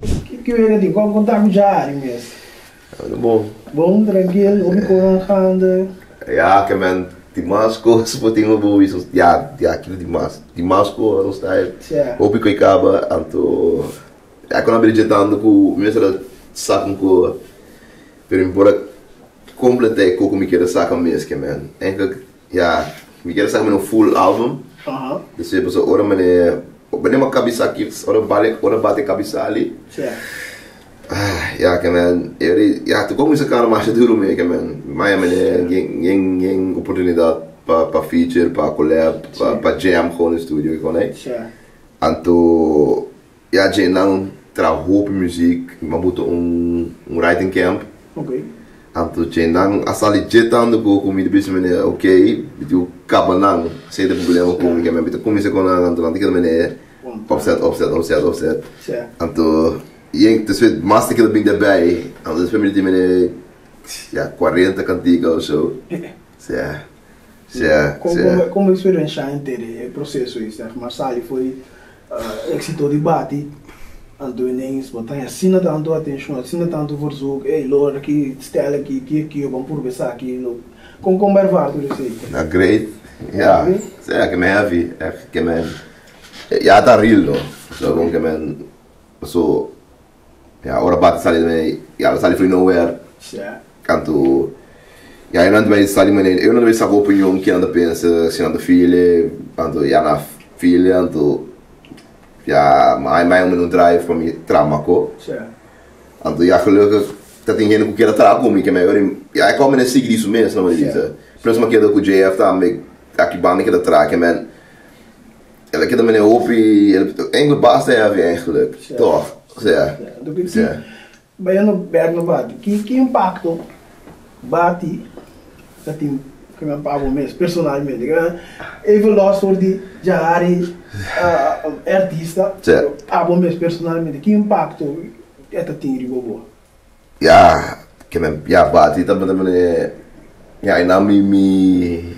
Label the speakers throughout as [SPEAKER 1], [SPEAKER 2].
[SPEAKER 1] Que que eu ia com contato diário mesmo.
[SPEAKER 2] Bom.
[SPEAKER 1] Bom, tranquilo, o bico gaande.
[SPEAKER 2] Ja, que man, die masko, spoting mo bo is ja, ja, aquilo de mas, de masko, não está.
[SPEAKER 1] Sim.
[SPEAKER 2] O pico acaba, anto. Ja, quando abri jetando com, mesmo era sacam com, pero embora completei com como que era sacam mesmo, que man. Enkel, ja, me quero sacar um full album.
[SPEAKER 1] Aham.
[SPEAKER 2] Dus je hebt zo ora mene, wanneer maar kabisa kies, ora bale, ora bate kabisa ali.
[SPEAKER 1] Sim.
[SPEAKER 2] Ah, ja, que man, eu, ja, tu como isso cara mais duro me, que man, mas man, geen, geen, geen oportunidade para para feature, para collab, para para jam gewoon in de studio, gewoon hè.
[SPEAKER 1] Sim.
[SPEAKER 2] Anto, ja, je não trabalhou para muziek, maar moet um um writing camp.
[SPEAKER 1] Ok.
[SPEAKER 2] Anto, je não asali jetando com comida bisa mene, ok, tu kaba nang, sei de problema com que man, bitu com nang, anto nanti kita mene, offset, offset, offset, offset.
[SPEAKER 1] Sim.
[SPEAKER 2] Anto, e dus weet master que eu bem daarbij. Anto, dus família tem ja 40 cantigas ou so. Ja,
[SPEAKER 1] Como,
[SPEAKER 2] ja.
[SPEAKER 1] como, como experienciar inteiro o processo isso, mas ali foi uh, de ando nem botar assina tanto atenção, assina tanto verso, ei, lor aqui, style aqui, aqui, aqui, vamos por pensar aqui, no, com conversar tudo isso.
[SPEAKER 2] Na great. Ja. Ja, que me heavy, echt que me. Ja, tá real no. So como que me so ja, ora bate sali me, ja, sali from nowhere.
[SPEAKER 1] Sim.
[SPEAKER 2] Canto Ja, eu não devia sali me, eu não devia saber a opinião que anda pensa, se anda filha, anto ja na filha, anto ja, maar mij om een drive van mijn trauma ko.
[SPEAKER 1] Sim.
[SPEAKER 2] Anto ja gelukkig dat ding geen keer trago om ik me ja ik kwam in een sig die zo mensen nou maar dit. Plus maar keer dat ku JF daar met ik baan ik dat traken men. Ja, ik heb dan hoop enkel baas daar heb je eigenlijk.
[SPEAKER 1] Ja.
[SPEAKER 2] Toch? Ja.
[SPEAKER 1] Do que
[SPEAKER 2] Ja.
[SPEAKER 1] Bem, no berg no bate, que, que impacto bate, dat tem que me pago mesmo, personalmente, que even los voor die jari uh, artista,
[SPEAKER 2] Ja.
[SPEAKER 1] pago mesmo personalmente, que impacto esta tem ribobo.
[SPEAKER 2] Ja, que men ja baat dit dan dan ja en dan mi mi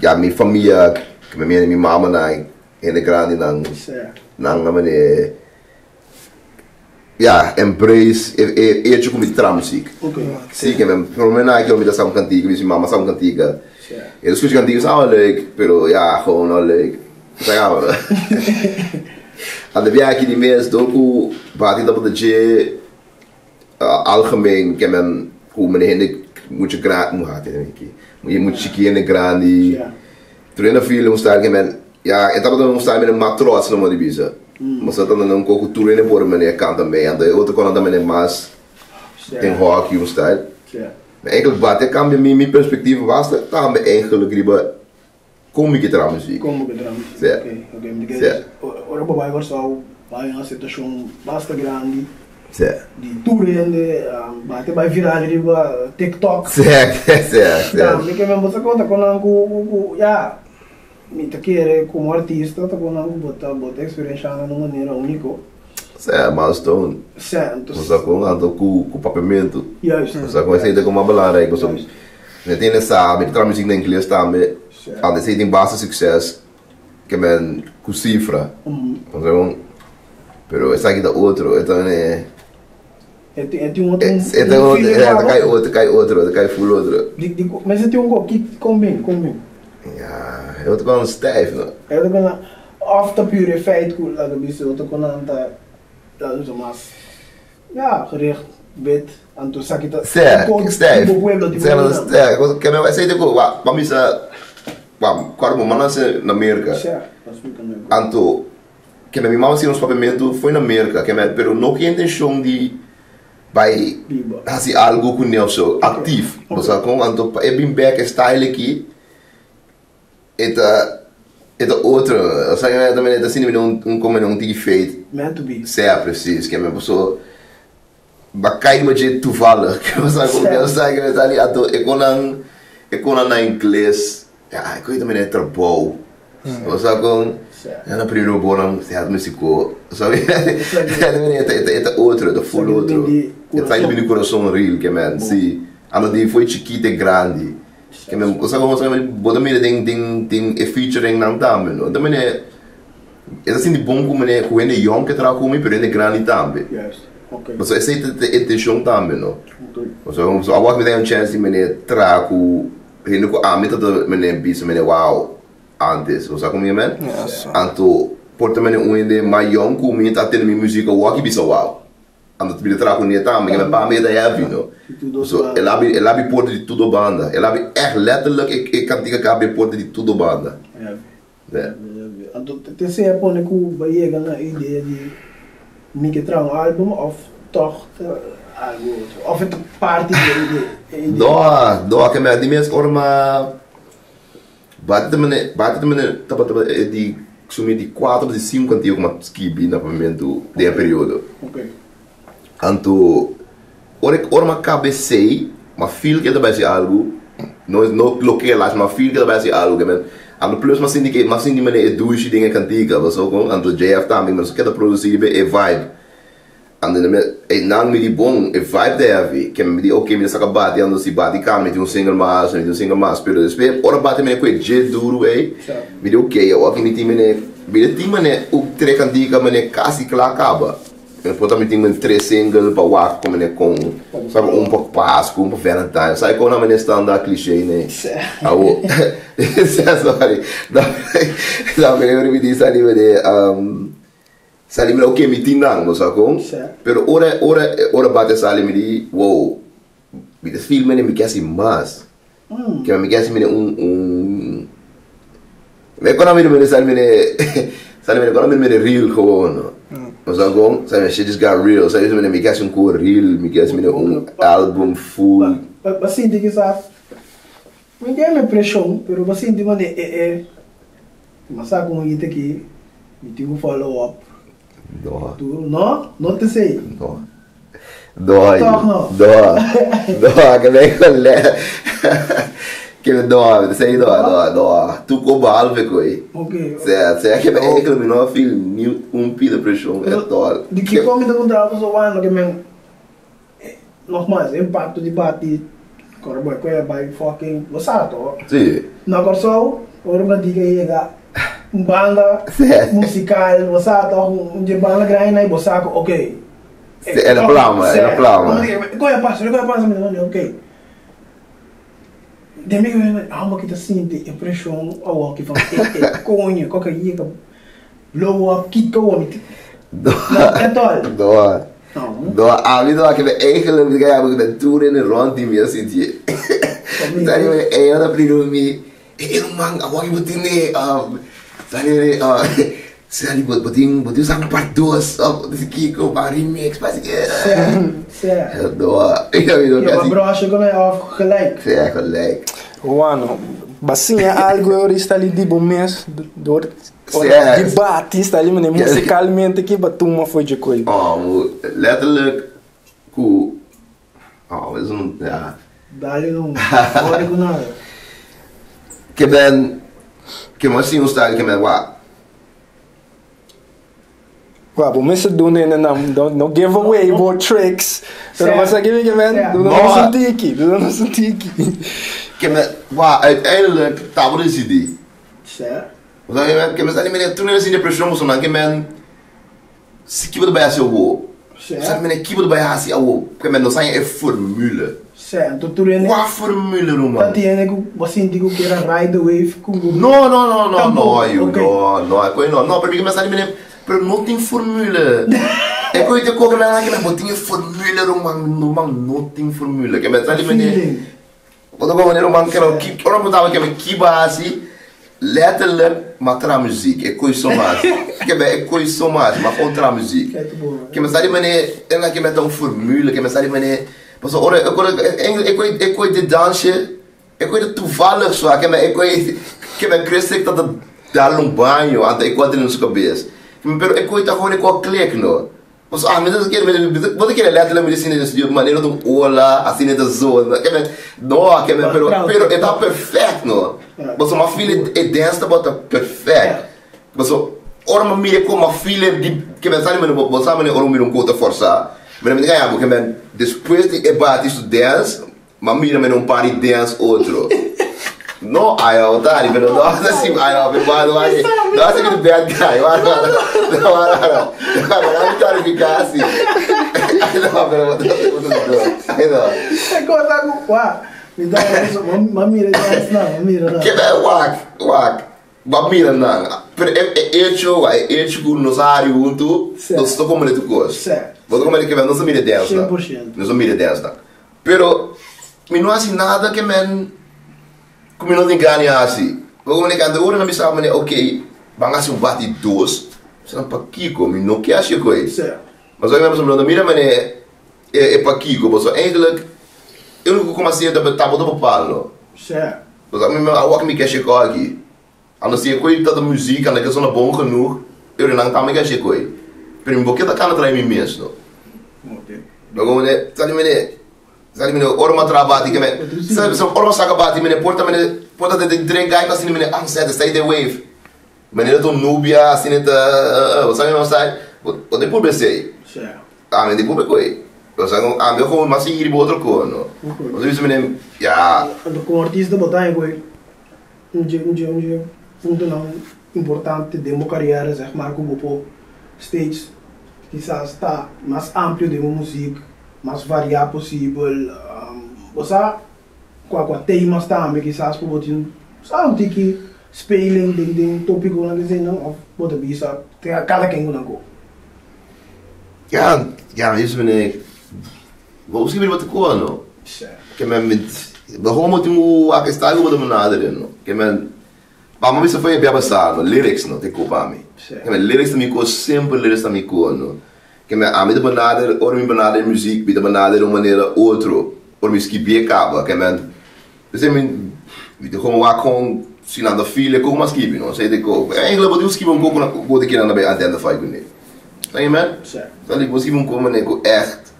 [SPEAKER 2] ja mi familia que me mi mama na hele grande dan
[SPEAKER 1] Certo.
[SPEAKER 2] nang naman eh ja embrace e e e eu como tramsik
[SPEAKER 1] Ok.
[SPEAKER 2] Sim, que mesmo, pelo menos aqui eu me dá um cantiga, me mama só um cantiga.
[SPEAKER 1] Certo.
[SPEAKER 2] Eu escuto cantigas, ah, leuk, pero ja, gewoon al leuk. Zeg maar. Aan de werk die mensen doku, wat ik dat op de J algemeen, que men hoe men hende moet je graag moet gaan, denk ik. Je moet je kieren grandi.
[SPEAKER 1] Ja.
[SPEAKER 2] Toen in de film moest ik men ja, ik had dan moest met een matros no die bisa. Mas dat dan een koku tour in de bord men kan também. En de outra kon dan men mas in
[SPEAKER 1] Certo.
[SPEAKER 2] hockey moest ik.
[SPEAKER 1] Certo.
[SPEAKER 2] Maar eigenlijk wat ik kan bij mijn perspectief was dat dan bij eigenlijk riba kom ik het aan muziek.
[SPEAKER 1] Como que drama?
[SPEAKER 2] Certo.
[SPEAKER 1] Ok, ok. Porque
[SPEAKER 2] Certo.
[SPEAKER 1] ora babai versal, vai uma situação basta grande,
[SPEAKER 2] Certo.
[SPEAKER 1] de tour ainda, um, bate vai virar riba TikTok.
[SPEAKER 2] Certo, certo,
[SPEAKER 1] Então,
[SPEAKER 2] certo.
[SPEAKER 1] que mesmo você conta com o já me te querer como artista, tá com não botar botar experiência de uma maneira única.
[SPEAKER 2] Certo, milestone.
[SPEAKER 1] Certo.
[SPEAKER 2] Você com ando com com papamento.
[SPEAKER 1] Juist.
[SPEAKER 2] Você com essa ideia como uma belangrijk. Você net in sabe, que muziek na inglês também.
[SPEAKER 1] Certo.
[SPEAKER 2] Aan de tem base succes que men com cifra.
[SPEAKER 1] Uhum.
[SPEAKER 2] Então, pero essa aqui da outro, então é
[SPEAKER 1] É tem é tem um outro.
[SPEAKER 2] então é cai outro, cai outro, cai full outro.
[SPEAKER 1] De, de, mas é tem um que combina, combina.
[SPEAKER 2] Ja, eu tô com um stijf, não?
[SPEAKER 1] É do que na after pure feit cool lá do bicho, eu tô com anta lá do mas. Ja, gericht bit aan tu sakita.
[SPEAKER 2] Certo, stijf.
[SPEAKER 1] Tipo pueblo tipo.
[SPEAKER 2] Certo, certo. Que me vai sair de co, wa, vamos a wa, quando mo manase na América.
[SPEAKER 1] Certo. Mas fica no.
[SPEAKER 2] Anto que me mama se uns papamento foi na América, que me pero não que intenção de vai
[SPEAKER 1] Biba.
[SPEAKER 2] fazer algo com ele so ativo.
[SPEAKER 1] Ok.
[SPEAKER 2] Você com anto é bem back style aqui. Eta eta outro, eu sei também da cinema não um como não tinha feito.
[SPEAKER 1] Meant to be.
[SPEAKER 2] Certo, preciso, que é uma pessoa bacai de jeito tu fala, que você com
[SPEAKER 1] Certo.
[SPEAKER 2] eu sei que está ali ato é com não é com na inglês. Ah, eu também é trabalho. Você com
[SPEAKER 1] Certo.
[SPEAKER 2] ja na primeiro bom teatro musical, sabe? É também é é outro, é full outro. É tá
[SPEAKER 1] coração.
[SPEAKER 2] no coração real, que man, sim. Ando de foi chiquito e grande. Que man, você como você bota mira tem tem tem é featuring não também, não? Também é é assim de bom como é com ele young que trabalha comigo, pero ele é grande também.
[SPEAKER 1] Juist. Oké.
[SPEAKER 2] Mas essa é a intenção também, não?
[SPEAKER 1] Oké.
[SPEAKER 2] Mas eu so, awak me dá um chance de me trabalhar com ele com a meta de me bisa me wow antes, você como é man?
[SPEAKER 3] Yes.
[SPEAKER 2] Anto porta me um ende mais young com me tá tendo minha música walk bisa wow. Anto te trabalhar com ele também, me para me da é vindo.
[SPEAKER 1] De tudo
[SPEAKER 2] So,
[SPEAKER 1] banda.
[SPEAKER 2] ela abre, ela abre porta de tudo banda. Ela abre echt letterlijk, ik, ik kan tegen porta de tudo banda.
[SPEAKER 1] Ja.
[SPEAKER 2] Ja.
[SPEAKER 1] Então, te se é pôr que vai chegar na ideia de me que traga um álbum of toch algo. Of het parte de.
[SPEAKER 2] Doa, doa que me di mes orma bate de mene, bate de mene, tapa tapa di sumi di 4 di 5 antigo ma skibi na pavimento de período.
[SPEAKER 1] Ok.
[SPEAKER 2] Anto ora orma cabecei, ma feel que também se algo, não não bloqueia lá, mas feel que também se algo que men Anto plus mas sindi que mas sindi mene e dushi dinge cantica, was ook anto JF também, mas que da produzir e vibe. And then e nang mi di bom e vibe de avi que mi di ok mi saka bati ando si bati kam mi di un single mas mi di un single mas pero despe ora bati me ko je duro e
[SPEAKER 1] Sa.
[SPEAKER 2] mi di ok eu aqui mi ti me mi di ti me o tre cantica me quase que lá acaba eu pota mi ti me tre single pa wa como ne com sabe um pouco Páscoa um pouco Valentine sai com na me standard clichê né
[SPEAKER 1] Sa.
[SPEAKER 2] Awo, sorry. Da me lembro me disse ali de um Sali me ok mi tinang no sako.
[SPEAKER 1] Certo.
[SPEAKER 2] Pero ora ora ora bate sali me di wow. Mi de film me mi quasi mas.
[SPEAKER 1] Hum.
[SPEAKER 2] Que mi quasi me un un Me kono mi me sali me sali me kono me real gewoon. No sako, sali me shit just got real. Sali me mi quasi un cool real, mi quasi me un album full.
[SPEAKER 1] Assim, de que sabe. Ninguém me pressão, pero maneira é é. Mas sabe como isso aqui? Me tive follow up.
[SPEAKER 2] No.
[SPEAKER 1] Não? Não te sei.
[SPEAKER 2] No. Doa,
[SPEAKER 1] Toch nog?
[SPEAKER 2] doa, doa, que vem com le. Que me doa, você aí doa, doa, doa. Tu com balve coi.
[SPEAKER 1] Ok.
[SPEAKER 2] Certo, certo, que vem que me não filho, new um pida pressão é tol.
[SPEAKER 1] De que como eu encontrava o ano que men nogmaals impacto di bati kor boy ko ya by fucking wasato
[SPEAKER 2] Sim.
[SPEAKER 1] na kor so or ba di kay ga banda
[SPEAKER 2] Certo.
[SPEAKER 1] musical wasato un je banda grind na bosako okay
[SPEAKER 2] Sì, è la plama, la plama.
[SPEAKER 1] ko ya passo ko ya passo me no okay de me que ah mo kita sinti impressão ao que van conha ko ka yiga blow up kit ko mi
[SPEAKER 2] Doa,
[SPEAKER 1] é tol
[SPEAKER 2] doa.
[SPEAKER 1] não
[SPEAKER 2] Doa, a mim doa que vem eigenlijk me ga ik ben toer in een rond die meer zit hier. Tadi me eh ora priru mi eh rumang awak ibu tini um tadi uh Sali buat buatin buatin sang part 2 of the Kiko Bar remix pas que
[SPEAKER 1] Certo, certo.
[SPEAKER 2] doa. Eu me
[SPEAKER 1] E
[SPEAKER 2] dou
[SPEAKER 1] uma
[SPEAKER 2] assim.
[SPEAKER 1] brocha quando é off gelijk.
[SPEAKER 2] É, colega.
[SPEAKER 3] Juano, basinha algo eu está ali de bom mês, do
[SPEAKER 2] Certo.
[SPEAKER 3] debate está ali, mas musicalmente que batuma foi de coisa.
[SPEAKER 2] Oh, mo- letterlijk ku Oh.
[SPEAKER 1] Dali não. Olha com nada.
[SPEAKER 2] Que ben que mas sim um style que ben wa.
[SPEAKER 3] Mês doen in en dan no giveaway more tricks. Pero
[SPEAKER 1] Certo.
[SPEAKER 3] mas aqui que vem,
[SPEAKER 1] Certo.
[SPEAKER 3] do não
[SPEAKER 2] Boa.
[SPEAKER 3] sentir aqui, do não sentir aqui.
[SPEAKER 2] Que ben wa uiteindelijk tabu de CD.
[SPEAKER 1] Certo.
[SPEAKER 2] Want dan que men ali men toen is in de pressure moest dan que men se kibo bij as wo. Sabe
[SPEAKER 1] Certo.
[SPEAKER 2] men kibo bij as ya wo. Que men não sai é formule.
[SPEAKER 1] Certo. Tu rende.
[SPEAKER 2] Qua formule Roma.
[SPEAKER 1] Tá tiene que você digo que era ride the wave com o
[SPEAKER 2] No, no, no, no,
[SPEAKER 1] Tampoco,
[SPEAKER 2] no, you,
[SPEAKER 1] ok.
[SPEAKER 2] no, no, é coisa não, não, para mim que mas ali men pero não tem formule. É coisa que coisa men que men botinha formule Roma, não man não tem formule. Que men ali men
[SPEAKER 1] feeling.
[SPEAKER 2] Wat ook wanneer man kan keep, orang moet que me kiba assim, letterlijk maar tra muziek. Ik kooi zo maar. Ik heb ik kooi zo maar, maar gewoon tra muziek.
[SPEAKER 1] Kijk boa.
[SPEAKER 2] Que me sabe mané, en dat je met een formule, que me sabe mané. Pas ora, ik hoor ik ik kooi ik kooi dit dansje. Ik kooi het toevallig zo, que me ik kooi que me cresce dat het daar um banho, até ik quadro nos cabeça. Pero kooi dat gewoon wou klik no. Mas ah, mas eu quero ver, vou ter que ler lá me disse nesse de maneira do olá, assim da zona. Que me, no, que me, pero pero está perfeito, no. Mas uma filha é dessa, bota perfeito. Mas ora uma mira com uma filha de que me sabe, mas você sabe, ora mira um conta forçar. Mas me diga, porque me depois de ebate isso dance, uma mira me não pare dance outro. No, I owe that, even though não the same, I know, but by the way, that's even a bad guy. No, não no, no, no, I'm não to be gassy. I não but what is good? não
[SPEAKER 1] know. I go back, não Me dá uma mira, não, mira, não.
[SPEAKER 2] não é wack, wack. Bamira não. Eu chego, eu não no Zário,
[SPEAKER 1] tu,
[SPEAKER 2] eu estou não medo de coisa.
[SPEAKER 1] Certo.
[SPEAKER 2] não tomar ele que vem, não sou mira 10, não.
[SPEAKER 1] 100%.
[SPEAKER 2] Não sou mira 10, não. Pero, me não assim nada que não community Ghaniasi. Kung muna ka doon na misama niya, okay, banga sumbati dos, sa nang pakiko, minokya siya ko
[SPEAKER 1] eh.
[SPEAKER 2] Mas ako naman sa mga mira man eh, é pakiko, mas eigenlijk, eu não comecei a tapo do papalo.
[SPEAKER 1] Certo.
[SPEAKER 2] Mas a minha awak me quer chegar aqui. A não ser coisa da música, na questão bom canu, eu não tava me quer chegar. Primeiro, porque tá cara atrás de mim mesmo.
[SPEAKER 1] Ok.
[SPEAKER 2] Logo, né, sabe, né, zani mine orma tra bati keme sabe so orma saka bati mine porta mine porta de dreng guy kasi mine am ah, sad stay the wave. Mine de nubia eh, eh, eh, assim de o sabe não sai o de pulbe
[SPEAKER 1] sei.
[SPEAKER 2] Ah mine de pulbe coi o sabe ah meu como mas ir outro corno
[SPEAKER 1] o
[SPEAKER 2] de isso mine ya.
[SPEAKER 1] Do com artista botar coi um dia um dia um dia. Funcional importante de uma carreira zeh marco grupo stage quizás está mais amplio de uma música mas variar possível. Um, você com com temas também que sabe por um sabe que spelling ding ding tópico na que sei não of bota a cada quem não go.
[SPEAKER 2] já ja, isso ben ik. Wat misschien wat te koen
[SPEAKER 1] no.
[SPEAKER 2] Que men met waarom moet mu a que está algo de nadere no. Que men Pama mi se foi bem passado, lyrics não te
[SPEAKER 1] culpa
[SPEAKER 2] a mim. Lyrics também com sempre lyrics também com não. que a mesma maneira, ou me muziek, em música, om maneira outro, ou me skipie caba, que men, você me vite como a com sinando filha como mas skipi, não sei de kom, en ik inglês wat pouco na pode que kinderen identify com ele. Man?
[SPEAKER 1] Certo.
[SPEAKER 2] dat ali, ik wil echt.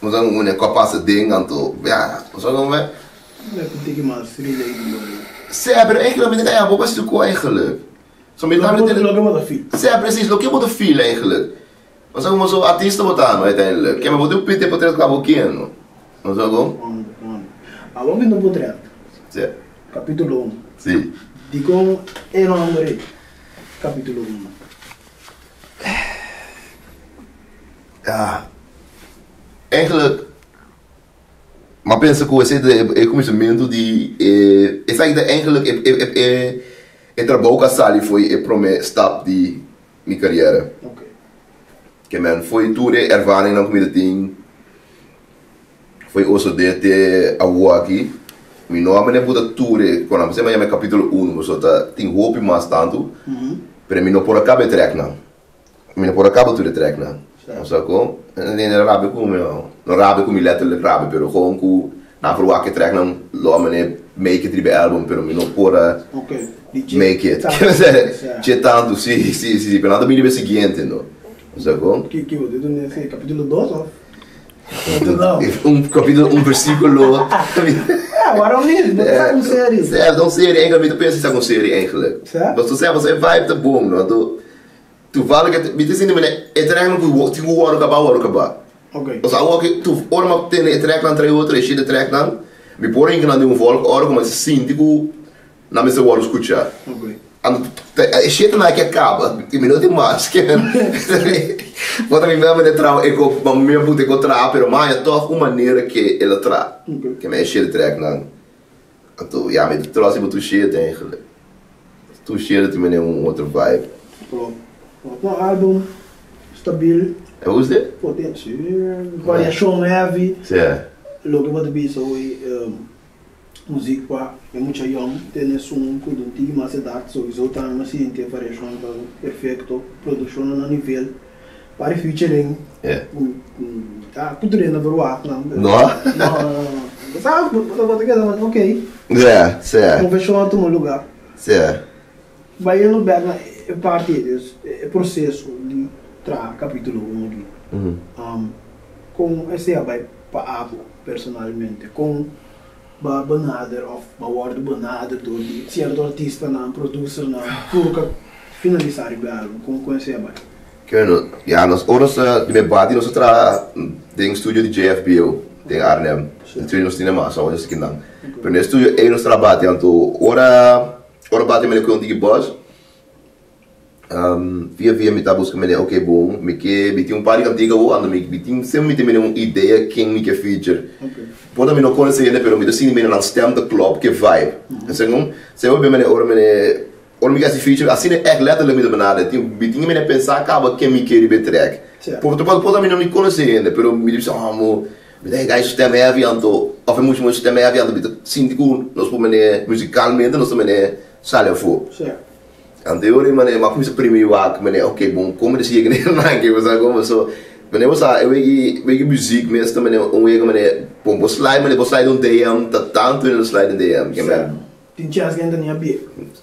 [SPEAKER 2] Mas não uma capaz de ding toe Ja, we não we, maar, eigenlijk een eigen, wat is het ook eigenlijk? Zo met name
[SPEAKER 1] de...
[SPEAKER 2] Ze hebben precies, wat de feel eigenlijk. Mas como sou artista botano, é ele. Que me botou pite por três caboquinho. Não sei
[SPEAKER 1] como? A longa não vou direto.
[SPEAKER 2] Sim.
[SPEAKER 1] Capítulo 1.
[SPEAKER 2] Sim.
[SPEAKER 1] De como eu não morri. Capítulo 1.
[SPEAKER 2] Ah. Eigenlijk, maar pensa que esse é o começamento de. É, essa ainda eigenlijk é, é, é, é, é trabalho que a Sally foi o eh, primeiro eh, stap de minha carreira que men foi tur det erfaring na comida ting foi osso de te a aqui mi nome mhm. ne puta ture quando você vai capítulo 1 mas tá tem hope mais tanto para mim não por acabar trek não mi não por acabar ture trek não
[SPEAKER 1] não
[SPEAKER 2] sacou nem era rabe com meu não rabe com milhete le rabe pero com com na rua que trek não lo mene make it ribe album pero mi não por
[SPEAKER 1] okay
[SPEAKER 2] make it. Quer dizer tanto sim sim sim pelo lado me seguinte não
[SPEAKER 1] que, que o dedo capítulo 2, ó.
[SPEAKER 2] um capítulo, um versículo.
[SPEAKER 1] É, agora é eu li, não sei isso.
[SPEAKER 2] é. Não sei se é, mas eu penso que é
[SPEAKER 1] um
[SPEAKER 2] série, eigenlijk. Mas tu sabes, é vibe da bom, não? Tu, tu fala que, me diz ainda, é treino que o tipo o ano acabar, o ano acabar.
[SPEAKER 1] Ok.
[SPEAKER 2] Mas a hora que tu, ora, mas tem, é treino lá, treino outro, é cheio de treino lá. Me porém que não tem um volk, ora, como é que se sente,
[SPEAKER 1] tipo,
[SPEAKER 2] não me o ano escutar. Skiten näkee kaaba, minuutin maasken. Wat mi wel met trouw, ik hoop, maar meer moet ik wat traa, pero maar je toch, hoe manier ke ele
[SPEAKER 1] traa.
[SPEAKER 2] Ke me shit trek nan. Anto, ja, met trouw se moet shit eigenlijk. Tu shit te mene um outro vibe.
[SPEAKER 1] Pronto. Um álbum stabiel.
[SPEAKER 2] En hoe is dit?
[SPEAKER 1] Potente. Variação leve. Sim. Logo wat biso, ehm a mucha yom tene sun ku du ti de se dat so izo ta ma si inte pare o efeito produção no nível para pare
[SPEAKER 2] featuring
[SPEAKER 1] é. Ah, ta putre na verwaat na
[SPEAKER 2] né?
[SPEAKER 1] no não sa puta puta que da ok.
[SPEAKER 2] É certo
[SPEAKER 1] convenção tu no lugar.
[SPEAKER 2] Certo
[SPEAKER 1] eu não bag na é parte des é, é processo de tra capítulo 1 um, com esse abai para personalmente com banader of ba word banader do certo artista na producer na purka finalizar o álbum com esse vai.
[SPEAKER 2] Kunnen, ja, nós horas uh, de mijn body nós tra ding studio de JFBO. tem Arnhem. Nós tínhamos mais, só que não. Pero nesse estúdio eu nós trabalhamos, então, ora, ora bate me com o Digi Boss. Um, via via me tá buscando me ok bom, me que me tinha um par de cantiga o ano, me me tinha sempre me tinha uma ideia quem me que feature.
[SPEAKER 1] Ok.
[SPEAKER 2] Pode me não conhecer ainda, pero me dá sim me não stem do club que vibe. Então, se eu bem me ora me ora me que esse feature assim é letterlijk me benade. Tinha me tinha me pensar acaba quem me quer betrek.
[SPEAKER 1] Certo.
[SPEAKER 2] Pode pode pode me não me conhecer ainda, pero me diz ah mo me dá gás stem é aviando, of é muito muito stem é aviando, me sindico, nós por me musicalmente nós também sale for.
[SPEAKER 1] Certo.
[SPEAKER 2] Anterior mane ma kuma primi wa mane okay bom como de sigue nem na que você como so mane você eu vejo vejo música mesmo mane um vejo mane bom bom slide mane bom slide um DM tá tanto no slide um DM que
[SPEAKER 1] Certo.
[SPEAKER 2] man
[SPEAKER 1] Tem chance que ainda nem havia.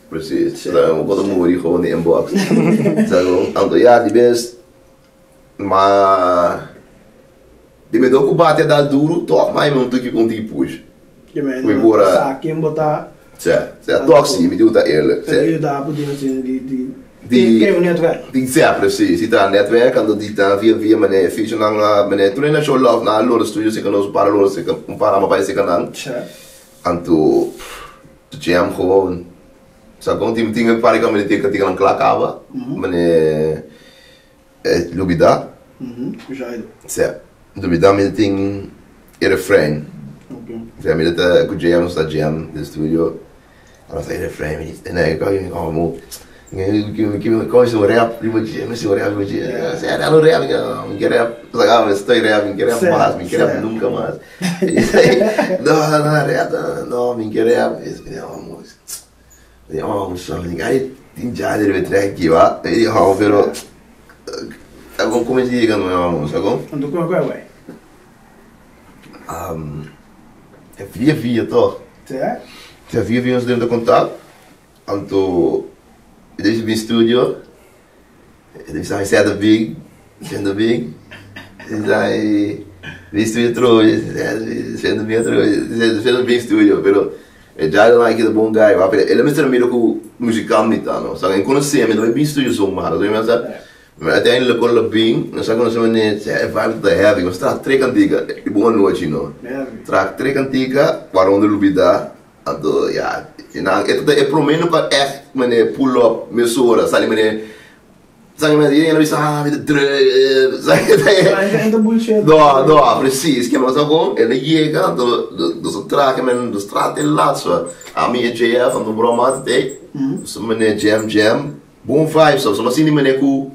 [SPEAKER 2] precies
[SPEAKER 1] Sim.
[SPEAKER 2] então quando morri gewoon de inbox so anto ja die best maar die me ook bate da duro toch maar me um tuk com die push
[SPEAKER 1] men,
[SPEAKER 2] Foi embora.
[SPEAKER 1] sa quem botar,
[SPEAKER 2] Cioè, cioè, toxi, mi dico da eerlijk.
[SPEAKER 1] se
[SPEAKER 2] Cioè,
[SPEAKER 1] ele dá por dentro assim de de
[SPEAKER 2] Die-
[SPEAKER 1] que é o netwerk.
[SPEAKER 2] Die, ja, precies. Die daar netwerk en dat die daar via via meneer Fischer lang uh, meneer toen in een show love na lore studio zich een paar lore zich een paar maar bij zich aan
[SPEAKER 1] Certo.
[SPEAKER 2] en toen toen jam gewoon zo gewoon die dingen een paar keer met die tegen een klak hebben
[SPEAKER 1] Mhm.
[SPEAKER 2] meneer eh Lubida
[SPEAKER 1] Mhm. Já é.
[SPEAKER 2] ja Lubida met ding in refrein
[SPEAKER 1] Ok.
[SPEAKER 2] ja met het uh, jam sta jam de studio en dan zei refrein met iets nee ik kan je gewoon moe que coisa o rap dia, mas o rap dia, se era no rap, não quer rap, rap, não quer rap
[SPEAKER 1] Certo,
[SPEAKER 2] mais, não quer rap nunca mais. Não, não, rap, não, não quer rap, não, moço. Eu amo só, ninguém tem já de betrekken aqui, va? Eu amo, pero é bom como diga, não é amo, sabe como?
[SPEAKER 1] Então como é que vai?
[SPEAKER 2] Um, é via via toch?
[SPEAKER 1] Certo?
[SPEAKER 2] Ja, vier via ons dentro de contato. Anto, deze bin studio. Ele sai certo big, sendo big. Ele sai vi studio trouxe, sendo bem trouxe, sendo bem studio, pero é já lá que é bom guy, va, pero ele me está meio com musical niet dan, no. Sabe, conhecer, me não é bem studio zo maar, dat je sabe. Maar uiteindelijk kon het bing, dan zou ik nog zo net, é vibe te heavy, maar staat trek antiga, die boa noite, no.
[SPEAKER 1] Merda.
[SPEAKER 2] Track trek antiga, waaronder Lubida. Ando, ja, nou, het é pro menos kan echt meneer pull up, mesura, sabe meneer, sabe meneer, iedereen is ah, met de druk, sabe
[SPEAKER 1] Mas ainda bullshit.
[SPEAKER 2] No, no, precies. Que nós vamos, ele chega, do, do, do seu traje, men, do straat in laatste. A mim é JF, van de broma, hey, so meneer Jam Jam, bom vibes, so, so nós sim meneer ku,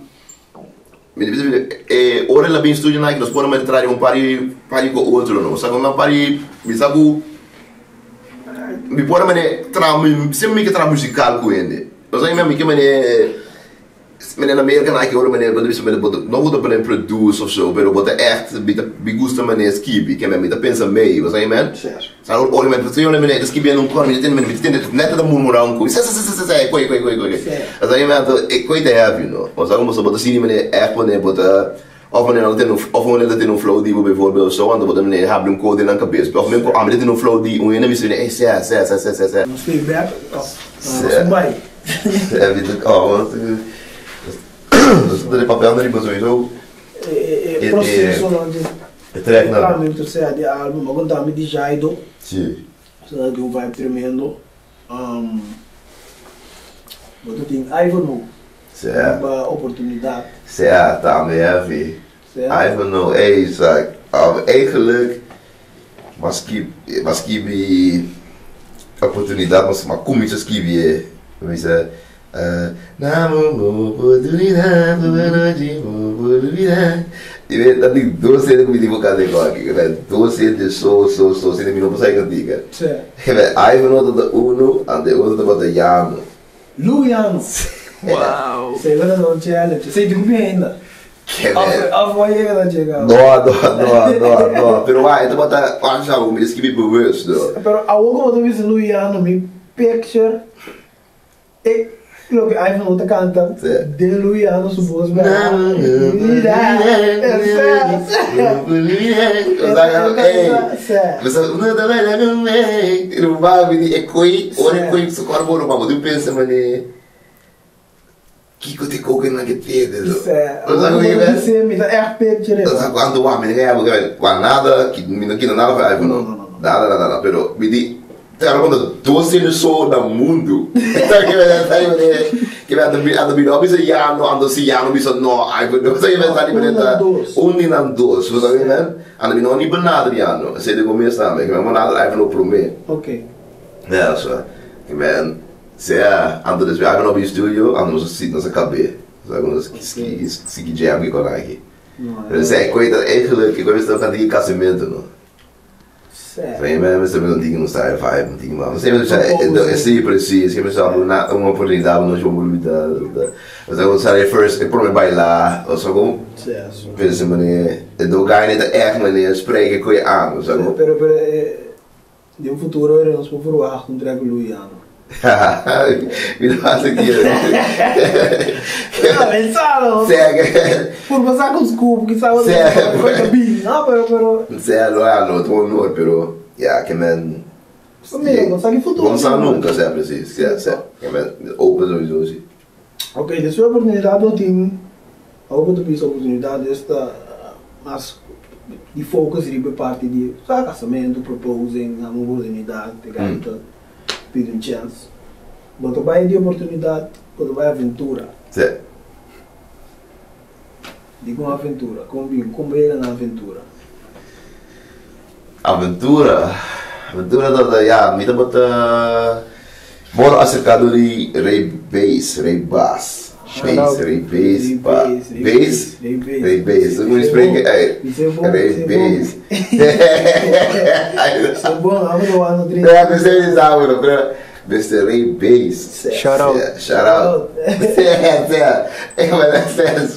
[SPEAKER 2] meneer, eh, ora lá bem estúdio, nós podemos entrar um pari, pari com outro, não, sabe, uma pari, me sabe, me pode meneer, tra, sempre me que tra musical com ele. Nós aí mesmo que meneer, meneer in Amerika na ik hoor meneer wat is meneer wat nog wat meneer produce of zo pero wat echt bita bigusta meneer skibi que me pensa meio você amen
[SPEAKER 1] Certo.
[SPEAKER 2] sa ol ol meneer você meneer skibi não corre meneer meneer meneer net da murmurar um coisa sa sa sa sa coi coi coi coi
[SPEAKER 1] Certo.
[SPEAKER 2] você amen to e coi te have you know mas alguma so wat assim meneer echt meneer wat of meneer dat in of meneer dat in een flow die bijvoorbeeld zo want wat meneer hebben een code in een cabeça of meneer ah meneer in een flow die um ene me é sa sa sa sa sa
[SPEAKER 1] Nos feedback. Nosso bai.
[SPEAKER 2] é vida oh dat is papel niet maar sowieso
[SPEAKER 1] É
[SPEAKER 2] E-
[SPEAKER 1] processo onde
[SPEAKER 2] é track não
[SPEAKER 1] Pra mim, terceiro de álbum, eu contava de Jaido,
[SPEAKER 2] Sim.
[SPEAKER 1] que um vibe tremendo. Um, Wat tem Ivanhoe,
[SPEAKER 2] Certo.
[SPEAKER 1] uma oportunidade.
[SPEAKER 2] Certo, daarmee heb je.
[SPEAKER 1] certo?
[SPEAKER 2] Even nog eens, zeg. Um, eigenlijk was ik die opportunidade, mas uma comicha esquive, mas é na oportunidade, boa noite, oportunidade. E vê, dat ik doce de comida vocal de aqui, que vê, doce de so so so, se de minuto sai cantiga.
[SPEAKER 1] Certo.
[SPEAKER 2] Que vê, Ivan nota de uno, and de outro de de jano.
[SPEAKER 3] Wow.
[SPEAKER 1] Sei lá não challenge. Sei de bem ainda.
[SPEAKER 2] Que vê.
[SPEAKER 1] Af vai chegar lá chegar.
[SPEAKER 2] Doa, doa, doa, doa, doa. Pero vai, tu bota, acha o me esquive bewust, do.
[SPEAKER 1] Pero a outra eu vi Luiano me picture. E lo que Ivanhoe te canta de Luiano su voz.
[SPEAKER 2] Você não tá. Não vai vir é coi, ora é coi, se corre bolo, mas tu pensa, mano.
[SPEAKER 1] É,
[SPEAKER 2] Mas vai
[SPEAKER 1] é
[SPEAKER 2] quando que não que nada vai,
[SPEAKER 1] Não,
[SPEAKER 2] não.
[SPEAKER 1] não, não.
[SPEAKER 2] Nada, nada, nada, pero me di Cara, quando doce no show do mundo, então que vai estar aí, que vai andar bem, não se já não anda se já não bisa no, ai, não sei vai estar aí
[SPEAKER 1] dois.
[SPEAKER 2] um e não dois, você né? Anda bem não nem nada de ano, sei de começo também, que vai mandar aí no primeiro.
[SPEAKER 1] Ok.
[SPEAKER 2] Ja, så. Men, så jag andra det vi har nog i studio, andra så sitter så kabbe. Så jag måste ski ski jam que colar aqui.
[SPEAKER 1] Não
[SPEAKER 2] Mas é coisa é que que coisa está de casamento, não.
[SPEAKER 1] Certo.
[SPEAKER 2] Vem, mas você não diga no style vibe, não diga mal. Não já é sempre preciso, que você uma uma oportunidade nós vamos lutar. Mas eu sabe first, é por me bailar, ou só como
[SPEAKER 1] Certo.
[SPEAKER 2] pensa mané, é do guy net echt mané, spreken com je aan, zo.
[SPEAKER 1] Pero, pero, eh, de um futuro iremos por voar com o Drago Luiano.
[SPEAKER 2] Mira, passa aqui.
[SPEAKER 1] Não, pensado.
[SPEAKER 2] Segue.
[SPEAKER 1] Por passar com os cubos, que sabe
[SPEAKER 2] Certo.
[SPEAKER 1] coisa bem. Não, pero, pero,
[SPEAKER 2] Se lo hanno, tu onor, pero ja, che men
[SPEAKER 1] Amigo, não sabe futuro.
[SPEAKER 2] non sa nunca se precis. Ja, se. Che men open sowieso sì.
[SPEAKER 1] Ok, de sua oportunidade não tem. A outra pista oportunidade esta, mas de focus de parte de sabe, casamento, proposing, uma oportunidade, um chance. Mas vai de oportunidade, quando vai aventura.
[SPEAKER 2] Se.
[SPEAKER 1] Digo uma aventura, como como era na aventura.
[SPEAKER 2] Avventura. Avventura da ja, mi da bota Bora acercado di Ray Bass, Ray Bass.
[SPEAKER 3] Shout
[SPEAKER 2] Bass,
[SPEAKER 3] out.
[SPEAKER 2] Ray Bass,
[SPEAKER 1] Ray
[SPEAKER 2] ba-
[SPEAKER 1] Bass, Ray
[SPEAKER 2] Bass,
[SPEAKER 1] Bass, Ray Bass.
[SPEAKER 2] Ray Bass.
[SPEAKER 1] Isso
[SPEAKER 2] Come
[SPEAKER 1] é
[SPEAKER 2] spreken,
[SPEAKER 1] bom.
[SPEAKER 2] eh,
[SPEAKER 1] é é é no ano 30.
[SPEAKER 2] É, não sei se sabe, pero Mr. Ray Bass.
[SPEAKER 3] Shout out.
[SPEAKER 2] Yeah, shout out. Yeah, yeah. É, mas é sério,